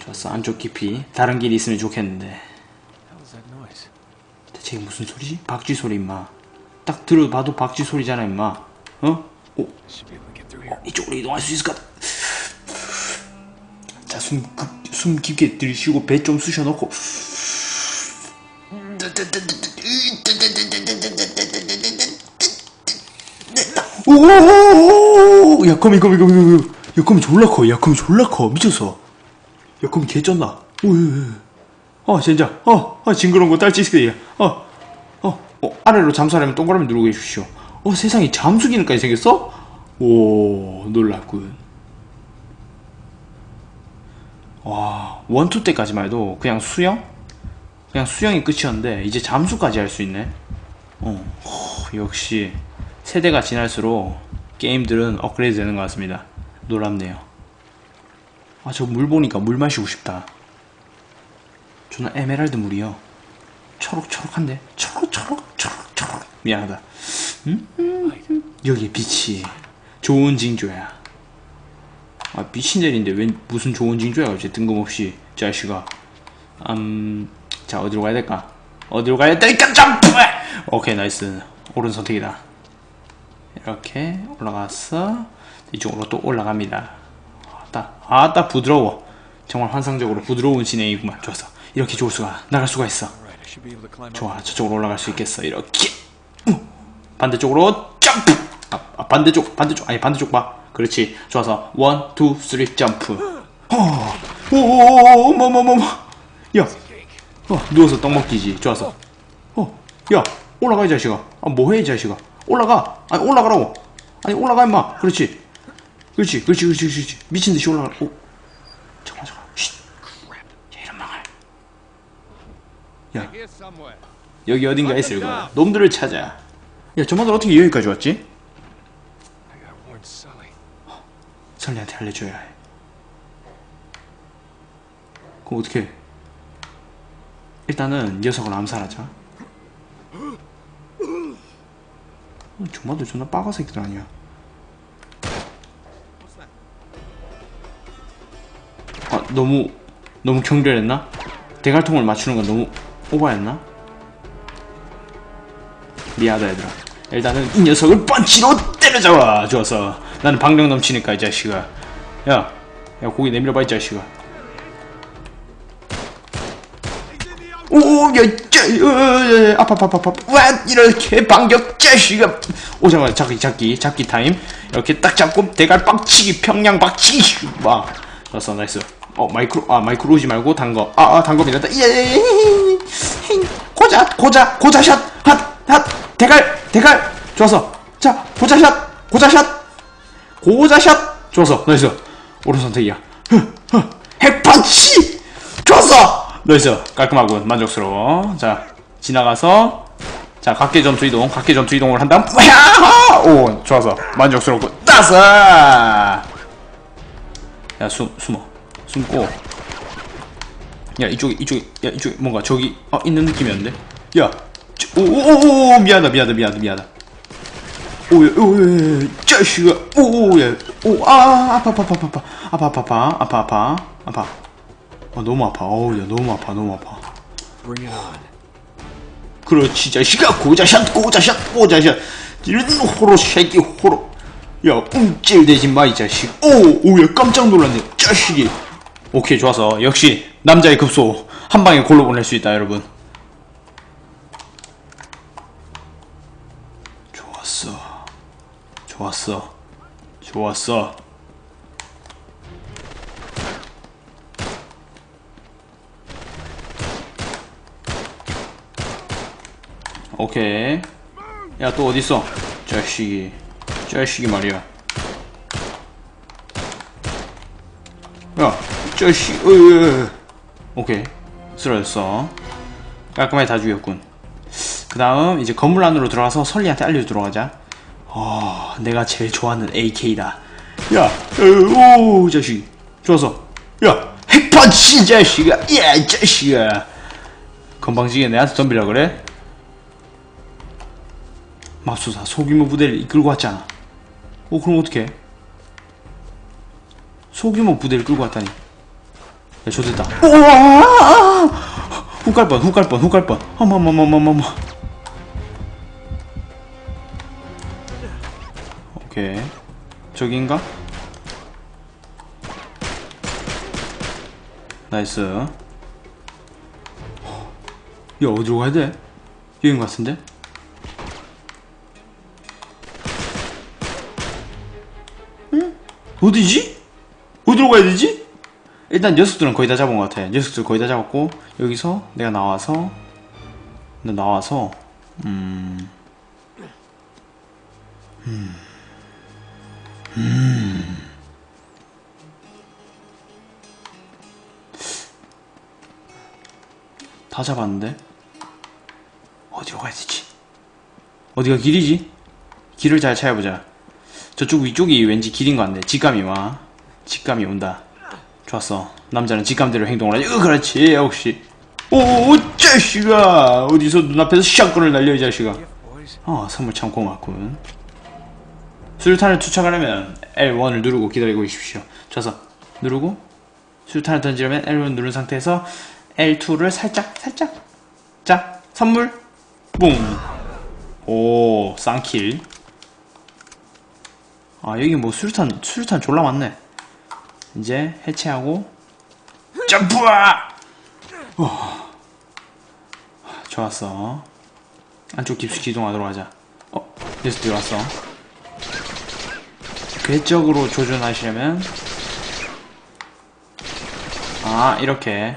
좋았어. 안쪽 깊이. 다른 길이 있으면 좋겠는데? 대체 무슨 소리지? 박쥐 소리 임마. 딱 들어봐도 박쥐 소리잖아 임마. 어? 오. Here. 이쪽으로 이동할 수 있을 것 같아. 자숨 숨 깊게 들이쉬고 배좀 커. 미쳤어 야 거미 개쩐다 오야 어 젠장. 어, 어 징그러운 거 딸찌스크야 어, 어, 어 아래로 잠수하려면 동그라미 누르고 해주십시오. 어 세상에 잠수 기능까지 생겼어? 오 놀랍군. 와 원투 때까지만 해도 그냥 수영? 그냥 수영이 끝이었는데 이제 잠수까지 할 수 있네. 어 허, 역시 세대가 지날수록 게임들은 업그레이드 되는 것 같습니다. 놀랍네요 아 저 물 보니까 물 마시고 싶다 존나 에메랄드 물이요. 초록초록한데? 초록초록 초록초록 미안하다. 음? 음, 여기 빛이 좋은 징조야. 아 빛이 내린데 웬 무슨 좋은 징조야 갑자기 뜬금없이 자식아. 음, 자 어디로 가야 될까? 어디로 가야 될까? 점프! 오케이 nice. 옳은 선택이다. 이렇게 올라갔어. 이쪽으로 또 올라갑니다. 아따, 아따 부드러워. 정말 환상적으로 부드러운 진행이구만. 좋았어. 이렇게 좋을 수가 나갈 수가 있어. 좋아, 저쪽으로 올라갈 수 있겠어. 이렇게. 우! 반대쪽으로 점프. 아, 아, 반대쪽, 반대쪽, 아니 반대쪽 봐. 그렇지. 좋았어 one, two, three 점프. 어, 오, 뭐, 뭐, 뭐, 뭐. 야, 어, 누워서 떡 먹기지. 좋아서. 어, 야, 올라가 이 자식아. 아, 뭐해 이 자식아. 올라가. 아니 올라가라고. 아니 올라가 임마. 그렇지. 그렇지, 그렇지, 그렇지, 그렇지. 미친 듯이 올라가. 오, 잠깐, 잠깐. 쉿. 야, 이런 망할. 야. 여기 어딘가에 있을 거야. 놈들을 찾아. 야, 저마들 어떻게 여기까지 왔지? 설리한테 알려줘야 해. 그럼 어떻게? 해? 일단은 녀석을 암살하자. 어, 저마들 존나 빠가 새끼들 아니야. 아, 너무 너무 경멸했나? 대갈통을 맞추는 건 너무 오버했나? 미안하다 얘들아 일단은 이 녀석을 펀치로 때려잡아 좋았어 나는 방력 넘치니까 이 자식아 야, 야 고기 내밀어봐 이 자식아 오, 야, 짜, 어, 어, 어, 아파, 아파, 아파. 와, 이렇게 반격, 자식아. 오, 잠깐만, 잡기, 잡기, 잡기 타임. 이렇게 딱 잡고, 대갈 빡치기, 평양 빡치기. 와, 좋았어, 나이스. 어, 마이크로, 아, 마이크로 오지 말고, 단 거. 아, 아, 단 겁니다. 예, 고자, 고자, 고자샷, 핫, 핫, 대갈, 대갈. 좋았어. 자, 고자샷, 고자샷, 고자샷. 좋았어, nice. 옳은 선택이야. 흐, 흐, 핵펀치! 좋았어! Nice. 깔끔하군. 만족스러워. 자, 지나가서, 자, 각개 전투 이동, 각개 전투 이동을 한 다음! 오, 좋았어. 만족스럽고, 따서! 야, 숨, 숨어. 숨고. 야, 이쪽에, 이쪽에, 야, 이쪽에, 뭔가 저기, 어, 있는 느낌이었는데? 야, 저, 오, 오, 오, 오, 미안하다, 미안하다, 미안하다, 미안하다. 오, 야, 오, 야, 야, 자식아, 오, 오, 야, 오, 아, 아파, 아파, 아파, 아파, 아파, 아파, 아파, 아파, 아파, 아파. 아, 너무 아파. 어우, 야, 너무 아파, 너무 아파. 그렇지, 자식아, 고자샷, 고자샷, 고자샷. 이런 호로, 새끼, 호로. 야, 움찔대지 마, 이 자식. 오, 오, 야, 깜짝 놀랐네, 자식이. 오케이, 좋아서. 역시, 남자의 급소. 한 방에 골로 보낼 수 있다, 여러분. 좋았어. 좋았어. 좋았어. 오케이. 야, 또 어딨어? 자식이. 자식이 말이야. 야, 자식. 오케이. 쓰러졌어. 깔끔하게 다 죽였군. 그 다음, 이제 건물 안으로 들어가서 설리한테 알려주도록 하자. 어, 내가 제일 좋아하는 AK다. 야, 으, 오, 자식. 좋았어. 야, 핵펀치, 자식아. 야, 이 자식아. 건방지게 내한테 덤비라 그래? 맙소사 소규모 부대를 이끌고 왔잖아. 어 그럼 어떡해? 소규모 부대를 끌고 왔다니. 야 좆됐다. 우와! 훅갈 뻔, 훅갈 뻔, 훅갈 뻔. 어머머머머머머. 오케이. 저기인가? Nice. 야 어디로 가야 돼? 여긴 것 같은데? 어디지? 어디로 가야 되지? 일단 녀석들은 거의 다 잡은 것 같아. 녀석들 거의 다 잡았고 여기서 내가 나와서 나 나와서 음. 다 잡았는데 어디로 가야 되지? 어디가 길이지? 길을 잘 찾아보자. 저쪽 위쪽이 왠지 길인 것 같네. 직감이 와. 직감이 온다. 좋았어. 남자는 직감대로 행동을 하지. 으, 그렇지. 역시. 오, 자식아! 어디서 눈앞에서 샷건을 날려, 이 자식아. 어, 선물 참 고맙군. 수류탄을 투척하려면 L1을 누르고 기다리고 계십시오. 좋아서 누르고 수류탄을 던지려면 L1 누른 상태에서 L2를 살짝 살짝 자 선물 뿡. 오 쌍킬. 아 여기 뭐 수류탄 수류탄 졸라 많네. 이제 해체하고 점프! 어. 좋았어. 안쪽 깊숙이 이동하도록 하자. 어, 녀석들이 왔어. 궤적으로 조준하시려면 아 이렇게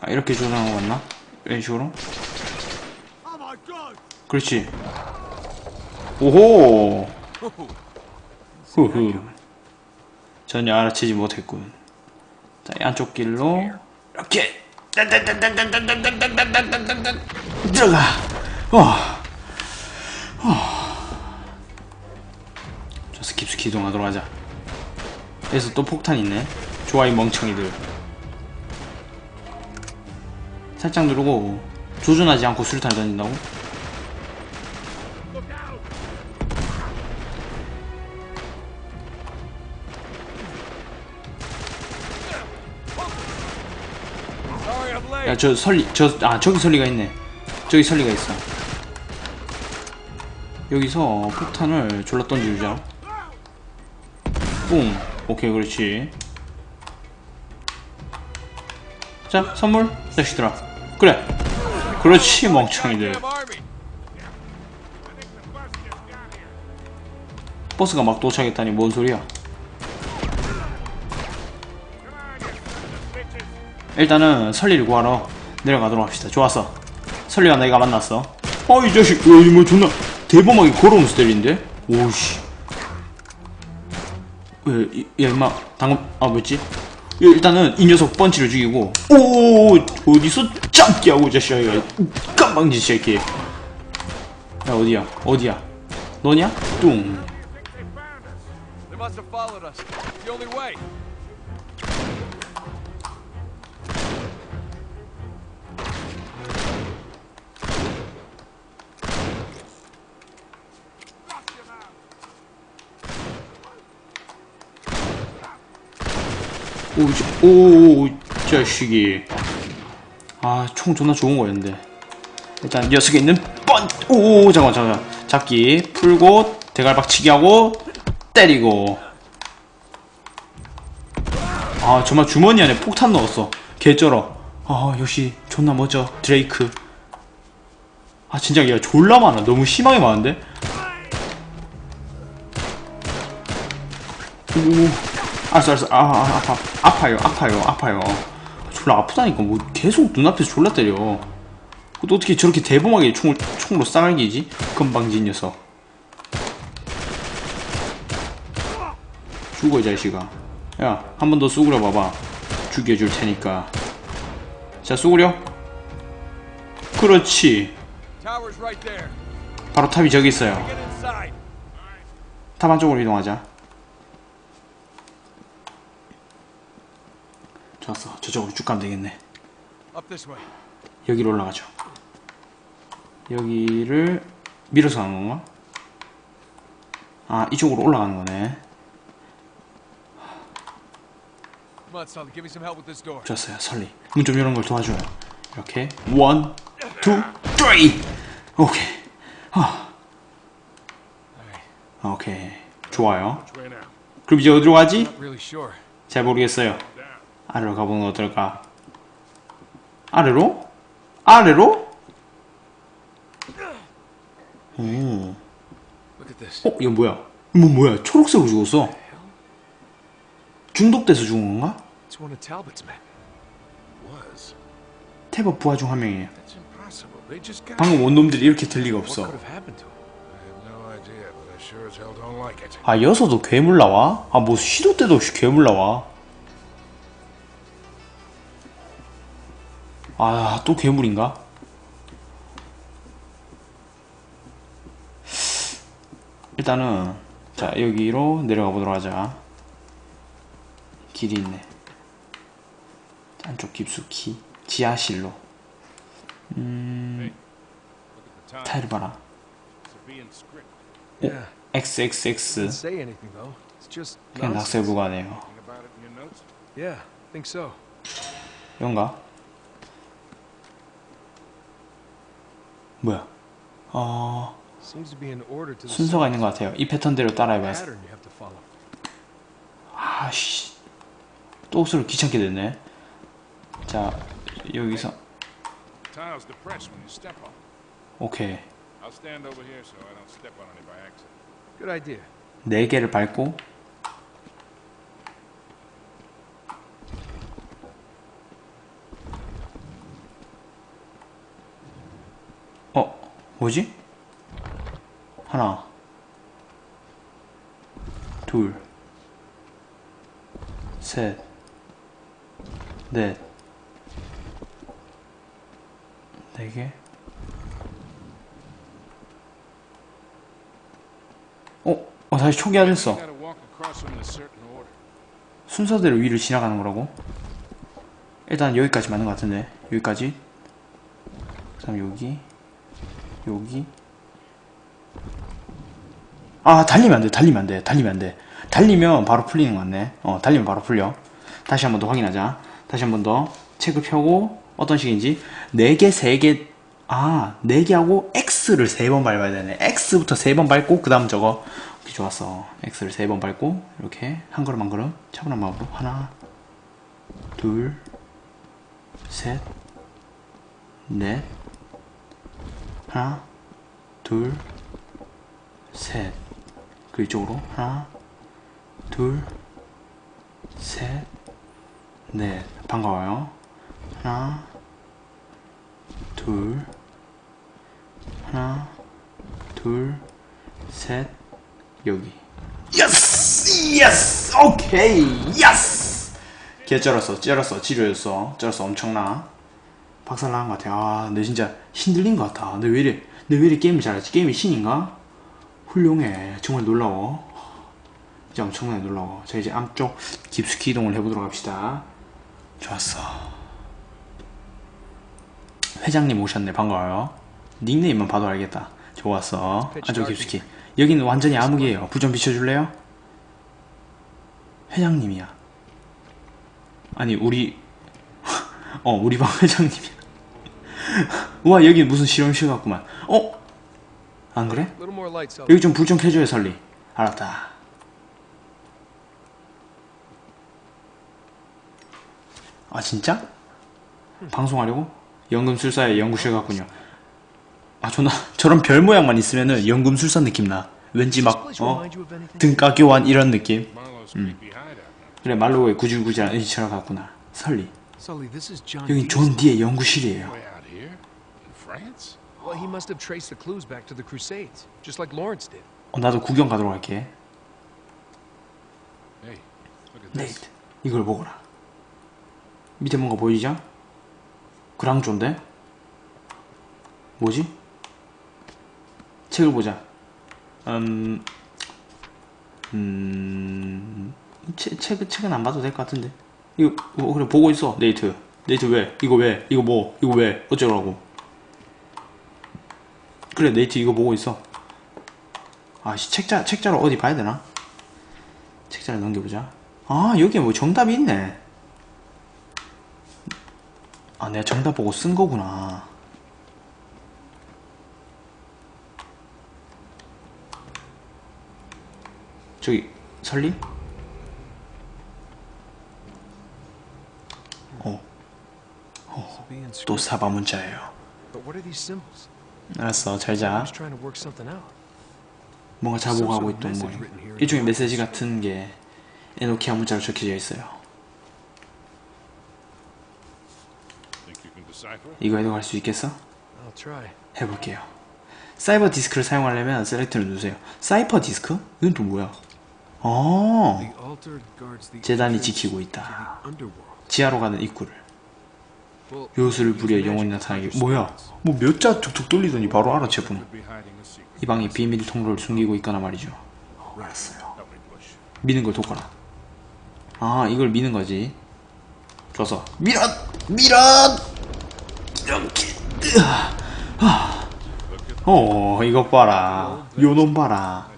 아 이렇게 조준하는 거 맞나? 이런 식으로? 그렇지 오호 후후 전혀 알아채지 못했군 자, 이 안쪽 길로 이렇게 들어가. 어. 어. 저서 깊숙이 이동하도록 하자. 여기서 또 폭탄 있네. 좋아 이 멍청이들. 살짝 누르고 조준하지 않고 수류탄을 던진다고? 야 저 설리 저 아 저기 설리가 있네. 저기 설리가 있어. 여기서 폭탄을 졸라 던지자. 뿡 오케이 그렇지. 자 선물? 자식들아 그래. 그렇지 멍청이들. 버스가 막 도착했다니 뭔 소리야 일단은 설리를 구하러 내려가도록 합시다. 좋았어 설리와 내가 만났어. 어이 자식. 야, 이뭐 존나 대범하게 오우씨. 왜, 이- 야 임마 방금 아 뭐였지? 야, 일단은 이 녀석 펀치를 죽이고 오 어디서 잡기 하고 이 자식아 이거. 깜방지 새끼 야 어디야? 어디야? 너냐? 뚱 오, 오, 자식이. 아, 총 존나 좋은 거였는데. 일단 녀석에 있는 뻔, 오, 오, 잠깐만, 잠깐만. 잡기, 풀고, 대갈박치기 하고, 때리고. 아, 정말 주머니 안에 폭탄 넣었어. 개쩔어. 아, 역시 존나 멋져. 드레이크. 아, 진짜 야, 졸라 많아. 너무 심하게 많은데? 오. 알았어 알았어 아, 아 아파. 아파요 아파요 아파요. 졸라 아프다니까. 뭐 계속 눈앞에서 졸라 때려. 또 어떻게 저렇게 대범하게 총을 총으로 싸갈기지? 금방진 녀석. 죽어 이 자식아. 야 한 번 더 쏘구려 봐봐. 죽여줄 테니까. 자 쏘구려. 그렇지. 바로 탑이 저기 있어요. 탑 안쪽으로 이동하자. 좋았어. 저쪽으로 쭉 가면 되겠네. 여기로 올라가죠. 여기를 밀어서 가는 건가? 아, 이쪽으로 올라가는 거네. 좋았어요. 설리. 문 좀 이런 걸 도와줘요. 이렇게. One, two, three! 오케이. 아. 오케이. 좋아요. 그럼 이제 어디로 가지? 잘 모르겠어요. 아래로 가보는 건 어떨까? 아래로? 아래로? 오. this? 어? 이거 뭐야? 뭐 뭐야? 초록색으로 죽었어. 중독돼서 죽은 건가? 태법 부하 중 한 명이에요. 방금 원놈들이 이렇게 될 리가 없어. 아 여서도 괴물 나와? 아뭐 시도 때도 없이 괴물 나와? 아 또 괴물인가? 일단은 자 여기로 내려가 보도록 하자 길이 있네 안쪽 깊숙이 지하실로 time. 타일 봐라. Yeah. XXX 그냥 nonsense. 낙서해 불가네요 Think about it in your notes. Yeah, think so. 이건가? 뭐야? 어... 순서가. 있는 것 같아요. 이 패턴대로 따라해봐요. 아씨, 또 옥수를 귀찮게 됐네. 자, 여기서. 오케이. 네 개를 밟고 어, 뭐지? 하나, 둘, 셋, 넷, 네 개. 어, 어 다시 certain order. 순서대로 위를 지나가는 거라고? 일단 여기까지 맞는 것 같은데 여기까지 그 다음 여기 여기? 아 달리면 안돼 달리면 안돼 달리면 안돼. 달리면 바로 풀리는 것 같네. 어 달리면 바로 풀려. 다시 한번 더 확인하자. 다시 한번 더 책을 펴고 어떤 식인지. 4개 3개 아 4개 하고 X를 3번 밟아야 되네. X부터 3번 밟고 그 다음 저거. 오케이, 좋았어. X를 3번 밟고 이렇게 한 걸음 한 걸음. 차분한 마음으로. 하나 둘 셋, 넷, 하나, 둘, 셋. 그 이쪽으로 하나, 둘, 셋, 넷. 반가워요. 하나, 둘, 하나, 둘, 셋, 여기. Yes! Yes! 오케이! Yes! 개 쩔었어, 쩔었어, 지루했어, 쩔었어, 엄청나. 박살난 것 같아. 아, 내 진짜 힘들린 것 같아. 내 왜 이래, 내 왜 이래 게임을 잘하지? 게임이 신인가? 훌륭해. 정말 놀라워. 진짜 엄청나게 놀라워. 자, 이제 앞쪽 깊숙이 이동을 해보도록 합시다. 좋았어. 회장님 오셨네. 반가워요. 닉네임만 봐도 알겠다. 좋았어. 안쪽 깊숙이. 여기는 완전히 암흑이에요. 불 좀 비춰줄래요? 회장님이야. 아니 우리 어 우리 방 회장님이야. 우와 여기 무슨 실험실 같구만. 어? 안 그래? 여기 좀 불 좀 켜줘요 설리. 알았다. 아 진짜? 방송하려고? 연금술사의 연구실 같군요. 아 존나 저런 별 모양만 있으면은 연금술사 느낌 나. 왠지 막 어? remind you of anything? 등가 교환 이런 느낌. Hideout. 그래 말로의 구질구질한 의지처럼 같구나. 설리. Sully, this is John. 여긴 존 D의 연구실이에요. Way out here? In France? Well, he must have traced the clues back to the Crusades, just like Lawrence did. 어, 나도 구경 가도록 할게. Hey, look at this. 네이트. 이걸 보거라. 밑에 뭔가 보이죠? 그랑조인데? 뭐지? 책을 보자. 음, 음, 책, 책, 책은 안 봐도 될 것 같은데. 이거, 어, 그래, 보고 있어. 네이트. 네이트 왜? 이거 왜? 이거 뭐? 이거 왜? 어쩌라고? 그래, 네이트 이거 보고 있어. 아씨, 책자, 책자로 어디 봐야 되나? 책자를 넘겨보자. 아, 여기에 뭐 정답이 있네. 아, 내가 정답 보고 쓴 거구나. 저기, 설리? 어, So be in 또. 사바 문자예요. 알았어, 잘 자. 뭔가 자복하고 있던 뭐 일종의 메시지 같은 게 에노키아 문자로 적혀져 있어요. 이거 해독할 수 있겠어? 해볼게요. cipher disk를 사용하려면 select를 누르세요. Cipher disk? 이건 또 뭐야? 어, the 재단이 지키고 있다. 지하로 가는 입구를. 요술을 부려 영혼이 나타나게. 뭐야? 뭐 몇 자 툭툭 돌리더니 바로 secret. 이 방에 비밀 통로를 숨기고 있거나 말이죠. 알았어요. 미는 걸 돕거라. 아, 이걸 미는 거지. 줘서 밀어, 밀어. 이렇게. 어, 이것 봐라. 요놈 봐라.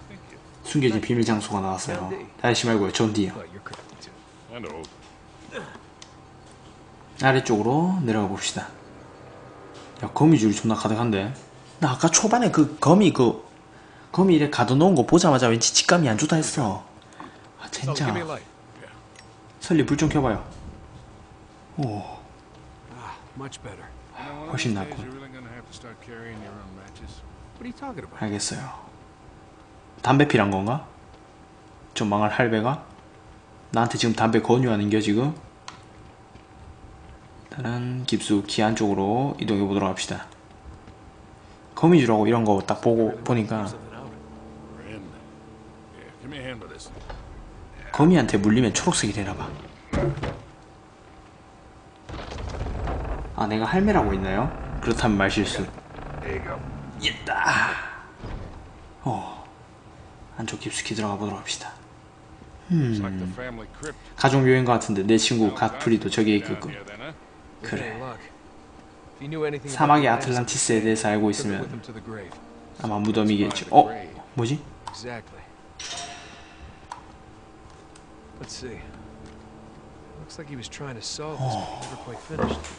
숨겨진 비밀 장소가 나왔어요. 다시 말고요, 존 디요. but you're correct too. And old. 아래쪽으로 내려가 봅시다. 야, 거미줄이 존나 가득한데. 나 아까 초반에 그 거미 그 거미 이래 가둬놓은 거 보자마자 왠지 직감이 안 좋다 했어. 아, 진짜. 설리 불 좀 켜봐요. 오, Ah, 훨씬 낫군. 알겠어요. 담배 필요한 건가? 좀 망할 할배가? 나한테 지금 담배 권유하는 겨 지금? 일단은 깊숙이 안쪽으로 이동해 보도록 합시다. 거미줄하고 이런 거 딱 보고 보니까. 거미한테 물리면 초록색이 되나봐. 아, 내가 할매라고 했나요? 그렇다면 말실수. 있다. 어. 안쪽 깊숙이 들어가 보도록 합시다. Crypt. 가족 것 같은데 내 친구 갓프리도 저기에 있겠군. 그래. 사막의 아틀란티스에 대해서 알고 있으면. 아마 무덤이겠죠. 어? 뭐지? Finished.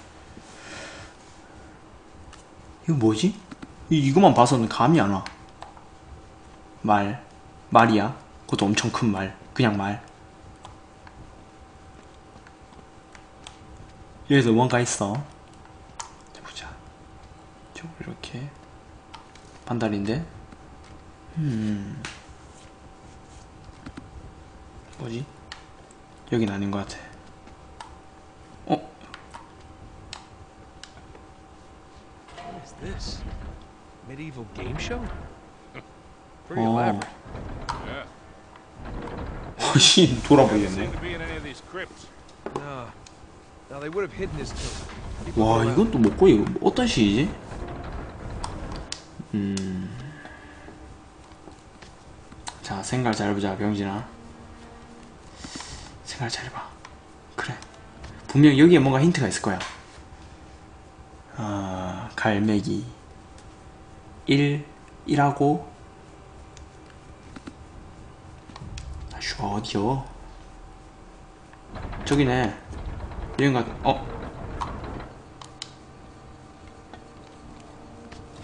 이거 뭐지? 이, 이거만 봐서는 감이 안 와. 말. 말이야. 그것도 엄청 큰 말. 그냥 말. 여기서 뭔가 있어. 자, 보자. 저 이렇게. 반달인데? 음. 뭐지? 여긴 아닌 것 같아. 어? What is this? Medieval game show? Pretty 어. elaborate. Yeah. 씨, 돌아보겠네. 와 이건 또 뭐고 이거 어떤 시이지? 음. 자 생각 잘 보자 병진아. 생각 잘 봐. 그래. 분명 여기에 뭔가 힌트가 있을 거야. 아 갈매기 1 1하고 아슈 어디요? 저기네. 여긴가 어?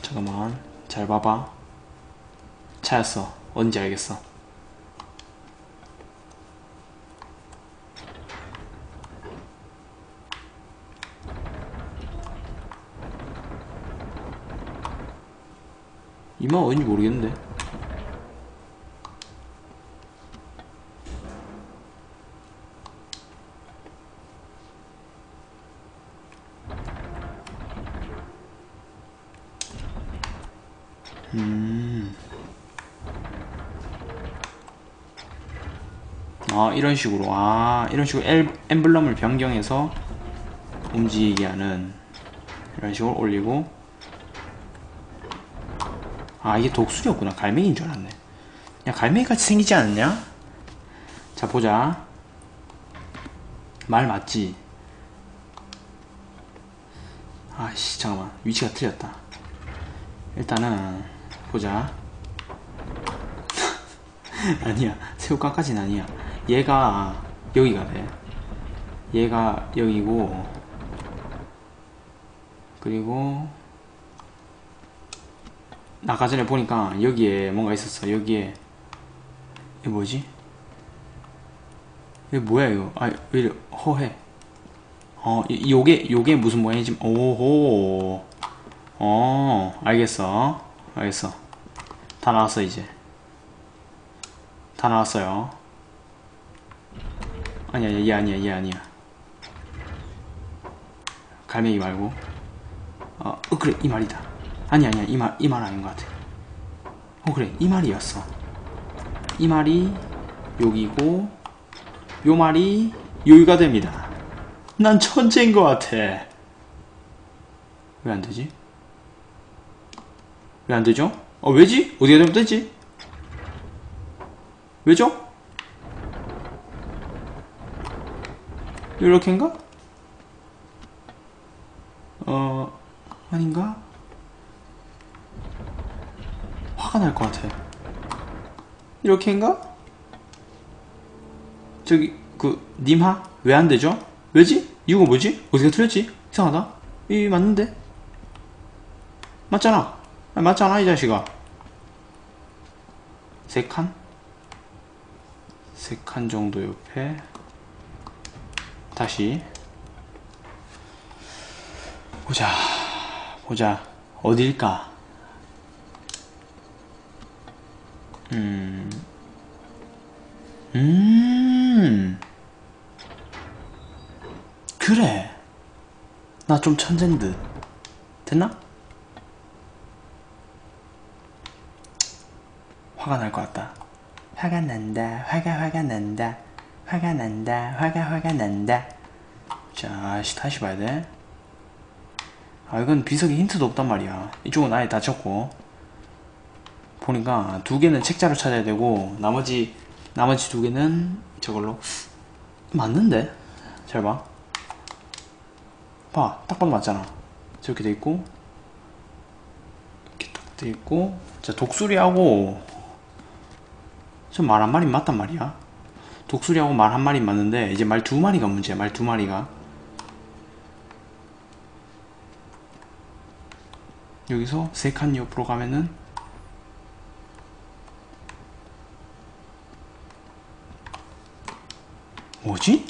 잠깐만. 잘 봐봐. 차였어. 어딘지 알겠어. 이마 어딘지 모르겠는데 아 이런 식으로 아 이런 식으로 엘, 엠블럼을 변경해서 움직이게 하는 이런 식으로 올리고. 아 이게 독수리였구나. 갈매기인 줄 알았네. 야 갈매기같이 생기지 않았냐? 자 보자. 말 맞지? 아씨 잠깐만. 위치가 틀렸다. 일단은 보자. 아니야. 새우깡까지는 아니야 얘가 여기가 돼. 얘가 여기고 그리고 아까 전에 보니까 여기에 뭔가 있었어. 여기에. 이게 뭐지? 이게 뭐야 이거? 아왜 이래? 허해. 어 이- 요게 요게 무슨 모양이지? 오호. 어 알겠어. 알겠어. 다 나왔어 이제. 다 나왔어요. 아니야, 얘 아니야, 얘 아니야. 갈매기 말고. 어, 어, 그래, 이 말이다. 아니, 아니야, 이 말, 이 말 아닌 것 같아. 어, 그래, 이 말이었어. 이 말이 여기고, 요 말이 여기가 됩니다. 난 천재인 것 같아. 왜 안 되지? 왜 안 되죠? 어, 왜지? 어디가 잘못됐지? 왜죠? 이렇게인가? 어, 아닌가? 화가 날 것 같아. 이렇게인가? 저기, 그, 님하? 왜 안 되죠? 왜지? 이유가 뭐지? 어디가 틀렸지? 이상하다. 이, 맞는데? 맞잖아. 아니, 맞잖아, 이 자식아. 세 칸? 세칸 정도 옆에. 다시. 보자. 보자. 어딜까? 음. 음. 그래. 나 좀 천잰 듯. 됐나? 화가 날 것 같다. 화가 난다. 화가 화가 난다. 화가 난다. 화가 화가 난다. 자, 시 다시 봐야 돼. 아, 이건 비석에 힌트도 없단 말이야. 이쪽은 아예 닫혔고. 보니까 두 개는 책자로 찾아야 되고, 나머지, 나머지 두 개는 저걸로. 맞는데? 잘 봐. 봐. 딱 봐도 맞잖아. 저렇게 돼 있고, 이렇게 딱 돼 있고, 자, 독수리하고, 저 말 한 마리 맞단 말이야. 독수리하고 말 한 마리 맞는데, 이제 말 두 마리가 문제야, 말 두 마리가. 여기서 세 칸 옆으로 가면은 뭐지?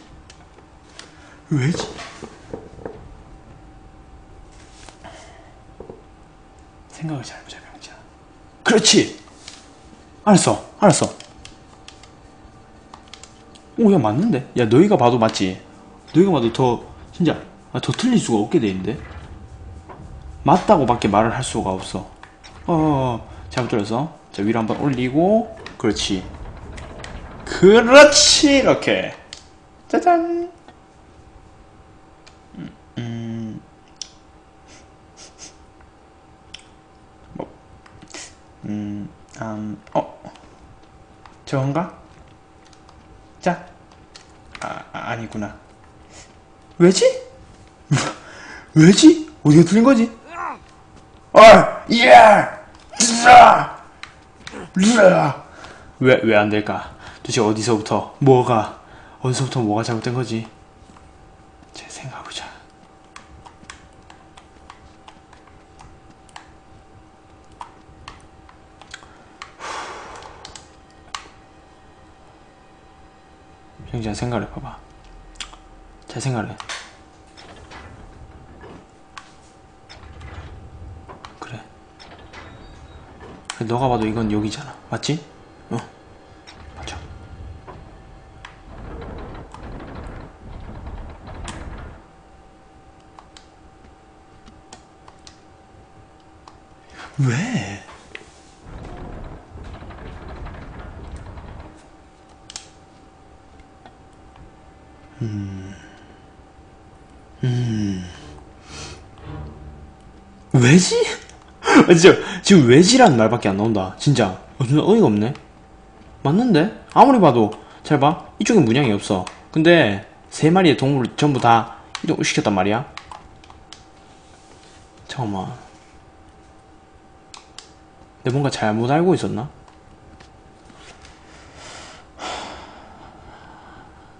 왜지? 생각을 잘 해보자 병자 그렇지! 알았어 알았어. 오야 맞는데? 야 너희가 봐도 맞지? 너희가 봐도 더 진짜 아, 더 틀릴 수가 없게 돼 있는데 맞다고 밖에 말을 할 수가 없어. 어, 어, 잘못 들었어. 자, 위로 한번 올리고, 그렇지. 그렇지! 이렇게. 짜잔! 음, 음. 뭐, 음, 음, 어? 저건가? 자. 아, 아 아니구나. 왜지? 왜지? 어디가 틀린 거지? 아, 예! 왜, 왜 안 될까? 도대체 어디서부터, 뭐가, 어디서부터 뭐가 잘못된 거지? 제 생각해보자. 형제야 생각을 해봐봐. 잘 생각해. 그래. 그래, 너가 봐도 이건 여기잖아. 맞지? 어. 맞아. 왜? 왜지? 아, 진짜 지금 왜지라는 말밖에 안 나온다. 진짜 어, 진짜 어이가 없네. 맞는데? 아무리 봐도 잘 봐. 이쪽에 문양이 없어. 근데 세 마리의 동물을 전부 다 이동을 시켰단 말이야. 잠깐만. 내가 뭔가 잘못 알고 있었나?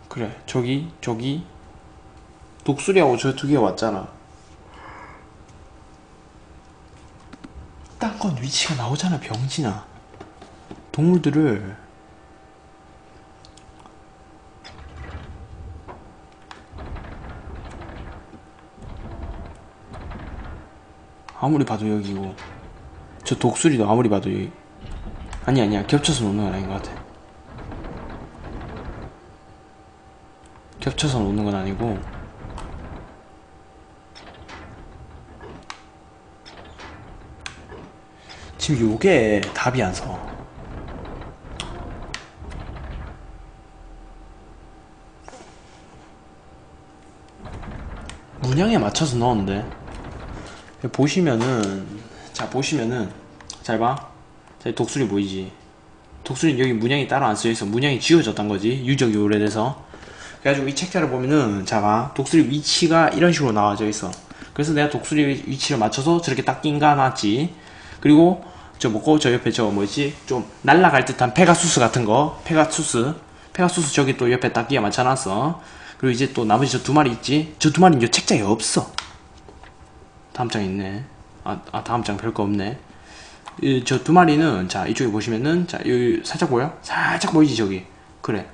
그래 저기 저기 독수리하고 저 두 개 왔잖아. 무조건 위치가 나오잖아 병신아. 동물들을. 아무리 봐도 여기고 저 독수리도 아무리 봐도 여기. 아니 아니야. 겹쳐서 놓는 건 아닌 것 같아. 겹쳐서 놓는 건 아니고. 지금 요게 답이 안 서. 문양에 맞춰서 넣었는데 보시면은 자 보시면은 잘 봐. 자, 이 독수리 보이지? 독수리 여기 문양이 따로 안 쓰여있어. 문양이 지워졌단 거지. 유적이 오래돼서. 그래가지고 이 책자를 보면은 자 봐. 독수리 위치가 이런 식으로 나와져 있어. 그래서 내가 독수리 위치를 맞춰서 저렇게 딱 낑가놨지. 그리고 저 뭐고 저 옆에 저 뭐지? 좀 날아갈 듯한 페가수스 같은 거. 페가수스. 페가수스 저기 또 옆에 딱 끼워 맞춰놨어. 그리고 이제 또 나머지 저 두 마리 있지? 저 두 마리는 요 책자에 없어. 다음 장 있네. 아, 아 다음 장 별거 없네. 저 두 마리는 자 이쪽에 보시면은 자 여기 살짝 보여? 살짝 보이지 저기. 그래.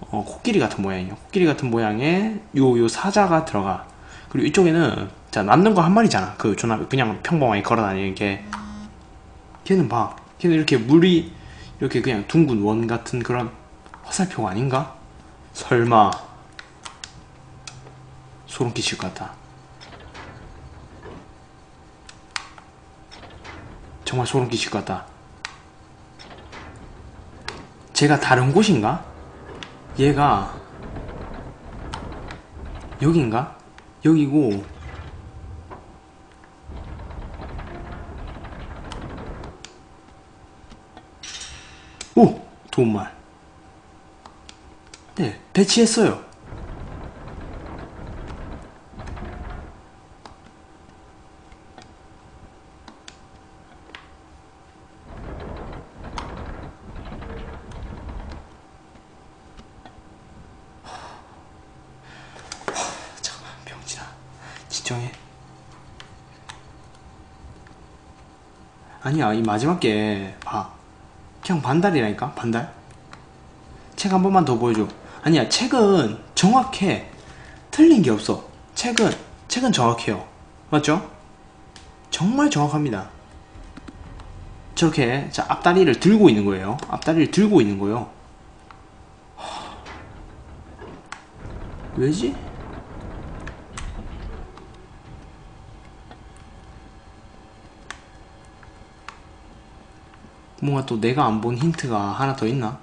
어 코끼리 같은 모양이에요. 코끼리 같은 모양의 요요 사자가 들어가. 그리고 이쪽에는 자 남는 거 한 마리잖아. 그 존나 그냥 평범하게 걸어다니는 게. 걔는 봐. 걔는 이렇게 물이 이렇게 그냥 둥근 원 같은 그런 화살표가 아닌가? 설마 소름 끼칠 것 같다. 정말 소름 끼칠 것 같다. 제가 다른 곳인가? 얘가 여긴가? 여기고 오! 도움말 네, 배치했어요. 아니야 이 마지막 게 봐 그냥 반달이라니까? 반달? 책 한 번만 더 보여줘. 아니야 책은 정확해. 틀린 게 없어. 책은 책은 정확해요. 맞죠? 정말 정확합니다. 저렇게 자 앞다리를 들고 있는 거예요. 앞다리를 들고 있는 거예요. 하, 왜지? 뭔가 또 내가 안 본 힌트가 하나 더 있나?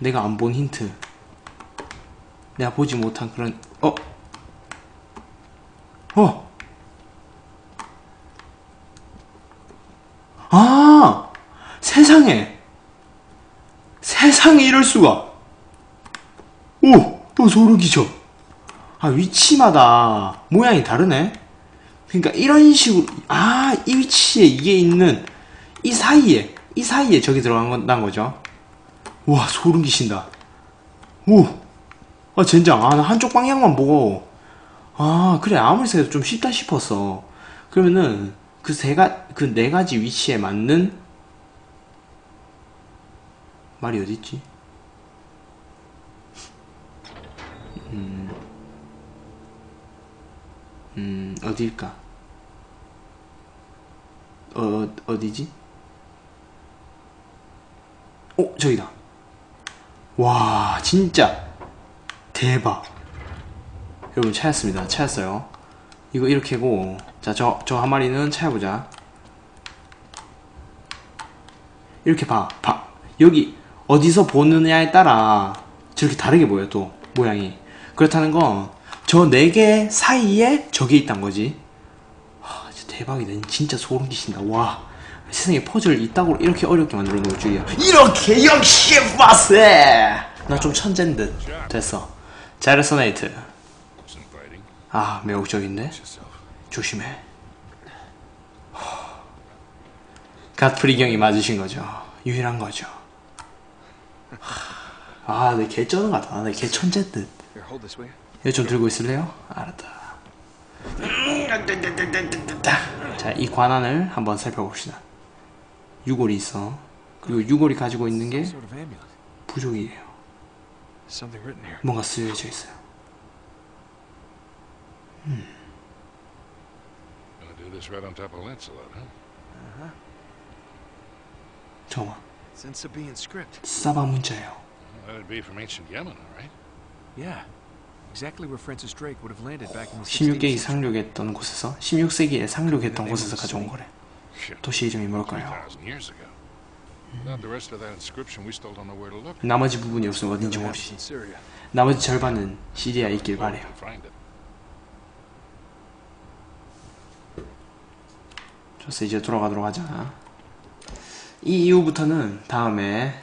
내가 안 본 힌트. 내가 보지 못한 그런, 어? 어! 아! 세상에! 세상에 이럴 수가! 오! 어, 소름 끼쳐! 아, 위치마다 모양이 다르네? 그러니까 이런 식으로, 아, 이 위치에 이게 있는 이 사이에, 이 사이에 저기 들어간 거죠. 와, 소름 끼친다. 오! 아, 젠장. 아, 나 한쪽 방향만 보고. 아, 그래. 아무리 생각해도 좀 쉽다 싶었어. 그러면은, 그 세 가, 그 네 가지 위치에 맞는 말이 어딨지? 음, 음, 어딜까? 어, 어디지? 어, 저기다. 와, 진짜. 대박. 여러분, 찾았습니다. 찾았어요. 이거 이렇게고, 자, 저, 저 한 마리는 찾아보자. 이렇게 봐, 봐. 여기, 어디서 보느냐에 따라 저렇게 다르게 보여, 또, 모양이. 그렇다는 건, 저 네 개 사이에 저게 있단 거지. 하, 진짜 대박이다. 진짜 소름 끼친다. 와. 세상에 퍼즐 이따구로 이렇게 어렵게 만들어 놓을 줄이야. 이렇게 역시 빠세! 나좀 천재인 듯. 됐어. 잘했어, 네이트. 아, 매혹적인데? 조심해. 갓프리경이 맞으신 거죠. 유일한 거죠. 아, 내 개 쩌는 것 같아. 내개 천재인 듯. 이거 좀 들고 있을래요? 알았다. 자, 이 관안을 한번 살펴봅시다. 유골이 있어. 그리고 유골이 가지고 있는 게. 부족이에요. 뭔가 쓰여져 있어요. Sabaean script. 사바 문자예요. That'd be from ancient Yemen, right? Yeah. Exactly where Francis Drake would have landed back in the 16세기 16th. 상륙했던 곳에서 16세기에 상륙했던 곳에서 가져온 거래. 도시 이름이 뭘까요? 3,000 years ago. Without the rest of that inscription, we still don't know where to look. 나머지 부분이 없으면 어딘지 Syria. 나머지 절반은 시리아에 있길 바래요. 좋았어 이제 돌아가도록 하자. 이 이후부터는 다음에